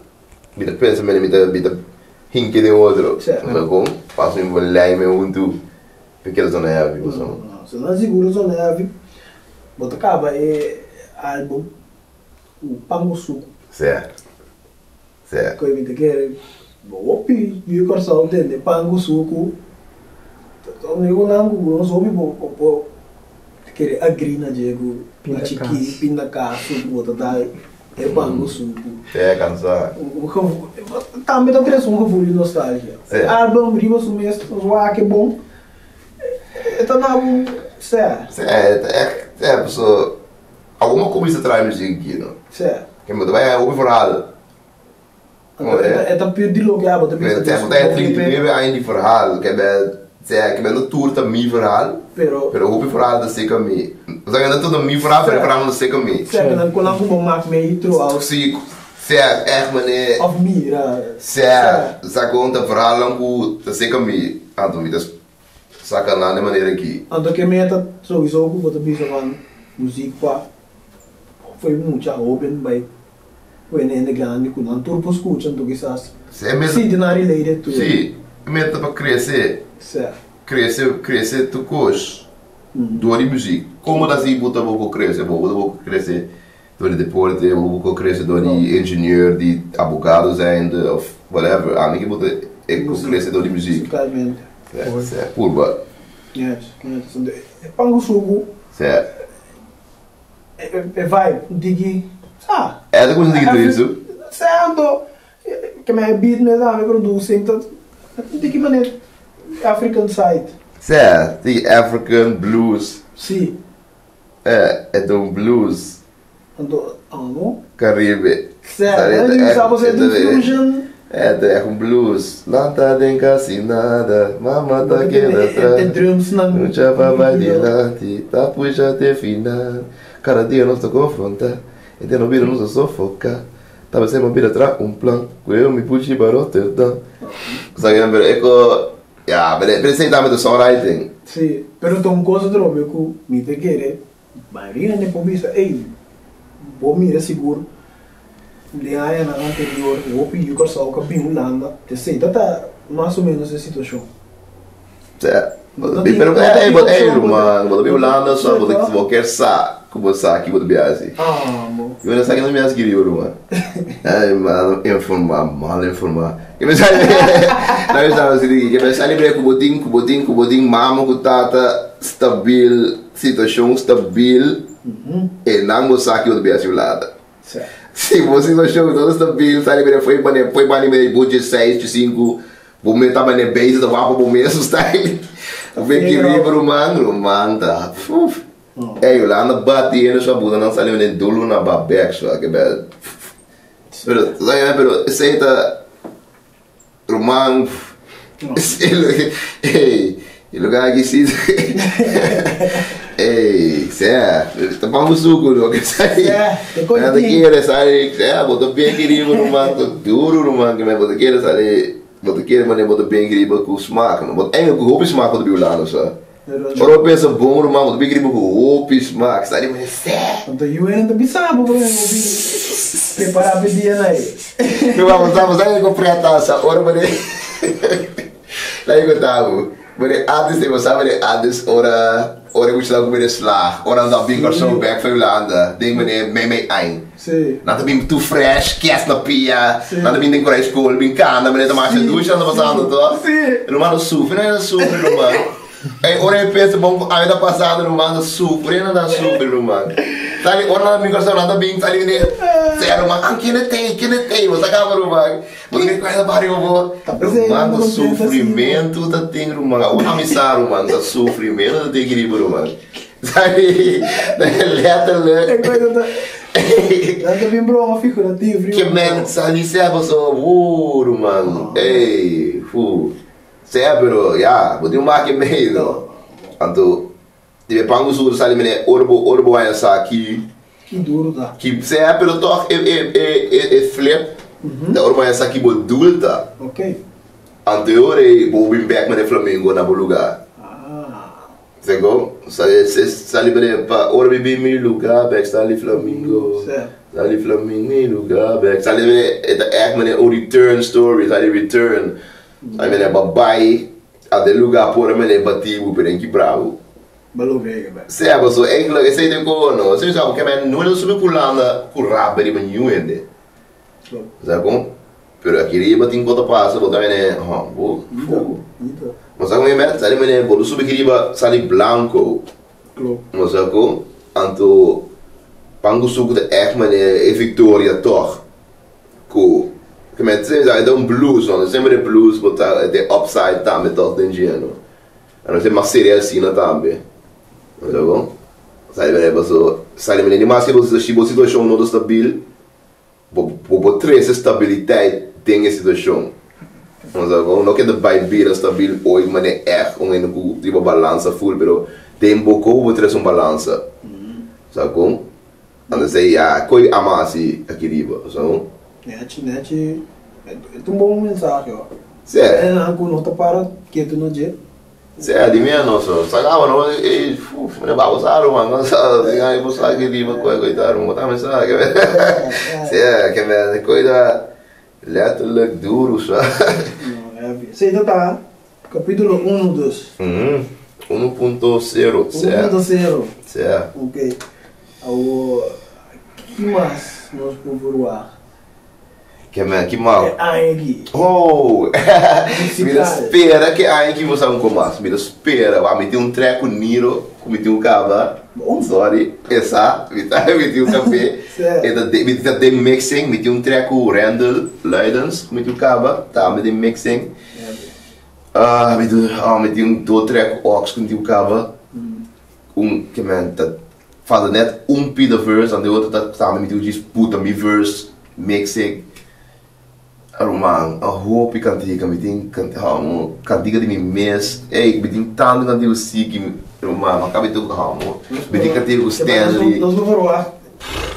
[SPEAKER 2] Me da pensa me me da me da hinke de outro.
[SPEAKER 1] Certo.
[SPEAKER 2] Ou com faço um volei me um tu. Pequena zona é, viu só.
[SPEAKER 1] Não, Se não segura só neve, bota acaba é álbum o Pango Suco.
[SPEAKER 2] Certo. Certo.
[SPEAKER 1] Que eu me quer. Opi, eu quero só entender Pango Suco. Então eu não não soube bo bo querer agrina.
[SPEAKER 3] Pinda
[SPEAKER 1] Chiqui,
[SPEAKER 3] caso.
[SPEAKER 1] pinda caso, bota tá é Pango Suco.
[SPEAKER 2] É cansar.
[SPEAKER 1] O revu- Também tá um revuelo de nostalgia.
[SPEAKER 2] É.
[SPEAKER 1] Álbum, riba sumestre, zoar que é bom. Então não, sério,
[SPEAKER 2] Certo. É é pessoa alguma coisa traz aqui, não?
[SPEAKER 1] sério.
[SPEAKER 2] Que me. Oh, é.
[SPEAKER 1] É tão pior de lugar, bota
[SPEAKER 2] Ik ben het echt drie keer aan die verhaal. Ik ben zeg, ik ben de tour te mijn verhaal.
[SPEAKER 1] Pero,
[SPEAKER 2] Pero hoop je verhaal dat zeker mee. We zeggen dat tot een mijn verhaal, pero verhaal dat zeker mee.
[SPEAKER 1] sério, não quando eu vou marcar meio throughout
[SPEAKER 2] Zie, zeg, echt meneer.
[SPEAKER 1] of mira.
[SPEAKER 2] Zeg, zeg gewoon de verhaal lang hoe dat zeker mee. Ah, toen dat zaken na de manier aqui.
[SPEAKER 1] Ando que meta sowieso com bota bisa van muziek pa. Foi mucha open by when in não turbo escutam do quizás.
[SPEAKER 2] Ze met,
[SPEAKER 1] Sim, de not related to.
[SPEAKER 2] zie, met para crescer,
[SPEAKER 1] Certo.
[SPEAKER 2] crescer, crescer tu cois. Door die muziek. Como dat zie moet ook crescer, vou ook crescer. Door de deporte, vou ook crescer door die ingenieur, die advogado zijn, de, of whatever. Ah, ik moet ik ook crescer door die muziek.
[SPEAKER 1] Musicalmente.
[SPEAKER 2] Ja, ja, purba.
[SPEAKER 1] Yes, yes. É pango sugo,
[SPEAKER 2] Ja.
[SPEAKER 1] é, é vibe, digi. Ah,
[SPEAKER 2] É, moet ik doen isso.
[SPEAKER 1] Certo. Que me beat me dá, me produzem, então, de que maneira? African side.
[SPEAKER 2] Ja, die African blues.
[SPEAKER 1] Sim.
[SPEAKER 2] É, é de um blues.
[SPEAKER 1] Ando, amo.
[SPEAKER 2] Caribe.
[SPEAKER 1] Certo.
[SPEAKER 2] É-
[SPEAKER 1] sabe você
[SPEAKER 2] é-
[SPEAKER 1] do fusion.
[SPEAKER 2] É, é um blues. Lanta de encasinada, mama tá aqui
[SPEAKER 1] É é
[SPEAKER 2] atrás.
[SPEAKER 1] drums na.
[SPEAKER 2] Não chava vai dilante, tá puxa até final. Cada dia nós te confrontar, e te não vira nos sofocar. Tava sem uma atrás um plano, que eu me puxei para Rotterdam. Sabe, pero é que, ja, maar det är met de songwriting.
[SPEAKER 1] Sim. Pero tem uma coisa do meu que me te querer. Maria ne pomisa, ei. Vou mira seguro. De aí na anterior, vou pedir que só o capim landa. Te sei, tá mais ou menos a situação.
[SPEAKER 2] Ja,
[SPEAKER 1] Dat
[SPEAKER 2] maar
[SPEAKER 1] die-
[SPEAKER 2] pero
[SPEAKER 1] dat
[SPEAKER 2] é,
[SPEAKER 1] die
[SPEAKER 2] wat
[SPEAKER 1] opção
[SPEAKER 2] é,
[SPEAKER 1] moet-
[SPEAKER 2] man, wat eu landa só, wat ik
[SPEAKER 1] Zeker.
[SPEAKER 2] vou querer sa, como sa aqui vou biar assim.
[SPEAKER 1] Ah, mo.
[SPEAKER 2] Eu não sei que não me as queria, mano. Ai, mano, informar, mal informar. Que me sai, não estava assim, que me sai livre com botim, com botim, com botim, mama, com tata, stabil, situação stabil, e não vou sa vou biar assim lada.
[SPEAKER 1] Certo.
[SPEAKER 2] Se você não achou toda stabil, sai livre, foi bane, foi bane me budget 6 de 5, Bom, me tava na base da wapa bom mesmo style. Eu vi que rumang, rumang tá. Uf.
[SPEAKER 1] Oh.
[SPEAKER 2] É, eu lá na batendo sua bunda não saiu nem dolo na babek só que bel. Pero, sabe, pero aceita rumang.
[SPEAKER 1] Oh.
[SPEAKER 2] Ei, e lugar que se Ei, certo. Tá bom suco, não que sai.
[SPEAKER 1] É, tem coisa
[SPEAKER 2] Nada
[SPEAKER 1] de-
[SPEAKER 2] que sai, é, botou bem querido rumang, duro rumang, que me botou que sai. Botou que mas botou bem querido com smaak, não botou. É, com roupa smaak do biolano só.
[SPEAKER 1] Pero,
[SPEAKER 2] Ora pensa bom rumang, botou bem querido com roupa smaak, sai mas certo.
[SPEAKER 1] Então, eu ainda pensava, por exemplo, preparar a dia aí.
[SPEAKER 2] Pero vamos, vamos, aí eu comprei a taça, ora, mas Aí eu tava, mas antes de você sabe, antes, ora, ora eu estava comendo slag, ora andava bem com o seu back foi lá, anda, tem meneer, me me ein.
[SPEAKER 1] Sim.
[SPEAKER 2] Nada bem too fresh, kies na pia,
[SPEAKER 1] Sim.
[SPEAKER 2] nada bem tem coragem escola, bem cana, meneer da marcha
[SPEAKER 1] Sim,
[SPEAKER 2] ducha, anda passando, tô.
[SPEAKER 1] Sim.
[SPEAKER 2] No mano sufre, não é sufre, no Aí, ora eu penso, bom, aí tá passando, no mano sufre, não dá sufre, no mano. Sabe, ora na coração, nada bem, sabe, meneer, sério, mano, ah, que não tem, que não tem, você acaba, no mano. Você tem coisa para eu vou.
[SPEAKER 1] Tá presente,
[SPEAKER 2] Mano,
[SPEAKER 1] não contenta
[SPEAKER 2] sofrimento tá tendo, mano. O amissário, mano, tá sofrimento tá tendo que ir, mano. Sabe, letra,
[SPEAKER 1] É
[SPEAKER 2] letra.
[SPEAKER 1] coisa da. Nada bem broma figurativo.
[SPEAKER 2] Que man, sabe, se é você, ouro, mano. Ei, fu. Se pero, ya, vou ter um marque meio. Anto, tive pango sur, sabe, mene, orbo, orbo, aí, essa aqui.
[SPEAKER 1] Que duro tá.
[SPEAKER 2] Que se é, pero, toch, é, é, é, é, é flip. Da orbo, essa aqui, bodulta.
[SPEAKER 1] Ok?
[SPEAKER 2] Anteriore, vou vir back met de Flamengo na bom lugar.
[SPEAKER 1] Ah.
[SPEAKER 2] Sego, sai sai bene pa ora bi bi mi lugar back sta ali Flamengo.
[SPEAKER 1] Certo.
[SPEAKER 2] Sta ali Flamengo mi lugar back. Sta ali bene het echt met o return story, sta ali return. Sai bene babai a de lugar por me bativo per enki bravo.
[SPEAKER 1] Belo vega, velho.
[SPEAKER 2] Se é, so eigenlijk is het gewoon, no. Se sabe que man não é sobre pulando com rabo de banho ende. Sabe? Pero aqui riba tem conta passa, botar bene, ha, vou, fogo.
[SPEAKER 1] Então.
[SPEAKER 2] Mas ako ngayon, sali mo na bolo subi kiriba sali blanco.
[SPEAKER 1] Klopt.
[SPEAKER 2] Mas ako, anto pangusto ko de echt man e Victoria toch. Ko, que diz, aí dá um blues, não, sempre blues, botar de upside também toch den geno. Ano tem uma série assim na também. Mas ako, sali mo na baso, sali mo na ni mas que você chibo situação não stabil. Bo bo três estabiliteit dingen situação. Mas agora não que de vai vir stabil hoje, mas é echt um em que tipo balança full, pero tem pouco vou trazer um balança. Sabe como? Anda sei a coi amasi aqui riba, sabe?
[SPEAKER 1] Net, net. É um bom mensagem, ó.
[SPEAKER 2] É,
[SPEAKER 1] É, não, para que tu não diz.
[SPEAKER 2] se é de minha nossa, sagava não e uf, me vai usar uma, mas sabe, aí você aqui riba coi coitar, um botar mensagem. Se é, que me coisa letterlijk duro, sabe?
[SPEAKER 1] Não, é. Sei, então tá. Capítulo 1 dos.
[SPEAKER 2] Uhum. 1.0, certo?
[SPEAKER 1] 1.0.
[SPEAKER 2] Certo.
[SPEAKER 1] Ok. O que mais nós vamos voar?
[SPEAKER 2] Que man, que mal.
[SPEAKER 1] É Aeng.
[SPEAKER 2] Oh! Mira, espera que aí que você não começa. Mira, espera. Vai meter um treco niro, meter um cava.
[SPEAKER 1] Bom.
[SPEAKER 2] Sorry. Essa, meter um café.
[SPEAKER 1] Certo.
[SPEAKER 2] E da meter de mixing, meter um treco Randall Leidens, meter um cava. Tá, meter mixing. Ah, meter, ah, meter um do treco ox, meter um cava. Um, que man, dat fala net um pida verse, en de outra tá samen met die disputa mi verse, mixing. Arumang, a hoop ik kan tegen met die kan de mi mes, ei, met die tanden kan die o sigi, Arumang, maar kan met ook hamo, met die kan tegen Stanley.
[SPEAKER 1] Nós vamos voar.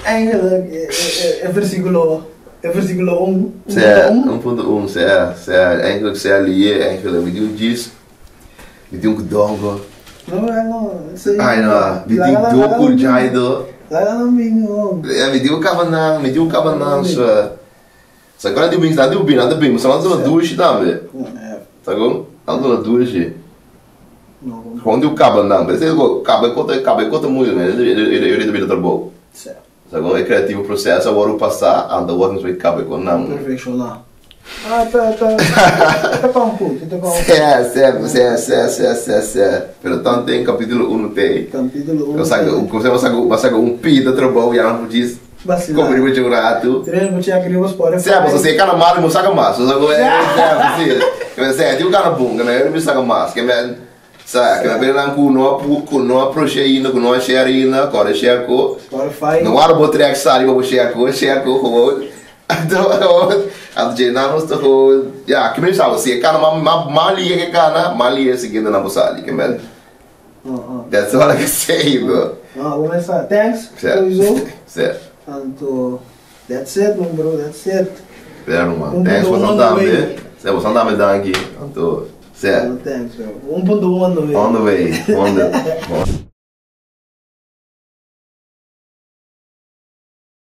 [SPEAKER 1] Eigenlijk é, é, é versículo. É versículo 1.
[SPEAKER 2] Zé, um ponto um, zé, zé, eigenlijk zé ali, eigenlijk met die o dis, met die um gedongo.
[SPEAKER 1] Não, é não. Aí.
[SPEAKER 2] Ai, não, met die doku jaido.
[SPEAKER 1] Lá lá no minho.
[SPEAKER 2] É, me deu cabanang, me deu cabanang, sa. Sa agora deu bem, sa deu bem, nada bem, mas só na duas também.
[SPEAKER 1] É.
[SPEAKER 2] Tá bom? Ando na duas.
[SPEAKER 1] Não,
[SPEAKER 2] Quando deu cabanang, mas ele cabe conta, cabe conta muito, né? Ele ele ele bom.
[SPEAKER 1] certo.
[SPEAKER 2] Tá bom? É criativo processo, agora o passar, anda o outro vai cabe com não.
[SPEAKER 1] Perfeccionar. Ah, tá, tá. Tá com um pouco, tá com um
[SPEAKER 2] Sé, sé, sé, sé, sé, sé, sé. Pero tanto tem capítulo 1 tem.
[SPEAKER 1] capítulo 1.
[SPEAKER 2] Eu sago, você vai sago um pida trabalho, já não diz. Ele vai rato.
[SPEAKER 1] Treino com tia criou Spotify.
[SPEAKER 2] Se você você cana mal, não saca mais. Você sabe, é, você. Você tem o cara bom, né? Ele me saca mais. Que men, sabe, que na verdade não não com não proteína, com não xerina, agora share com.
[SPEAKER 1] Spotify.
[SPEAKER 2] Não há botar track sali para share com, share com com. Então, a gente não nos tô, já, que me sabe, você cana mal mal liga que cana, mal liga seguindo na bolsa que men.
[SPEAKER 1] Oh, oh.
[SPEAKER 2] That's all I can say, bro.
[SPEAKER 1] Ah, vamos começar. Thanks.
[SPEAKER 2] Certo.
[SPEAKER 1] Certo.
[SPEAKER 2] Certo.
[SPEAKER 1] Anto, that's it, my bro. That's it. Um
[SPEAKER 2] thanks for some
[SPEAKER 1] um
[SPEAKER 2] time? Você não me dando aqui. Então, certo.
[SPEAKER 1] Thanks, bro. 1.1 no
[SPEAKER 2] On the way. On the.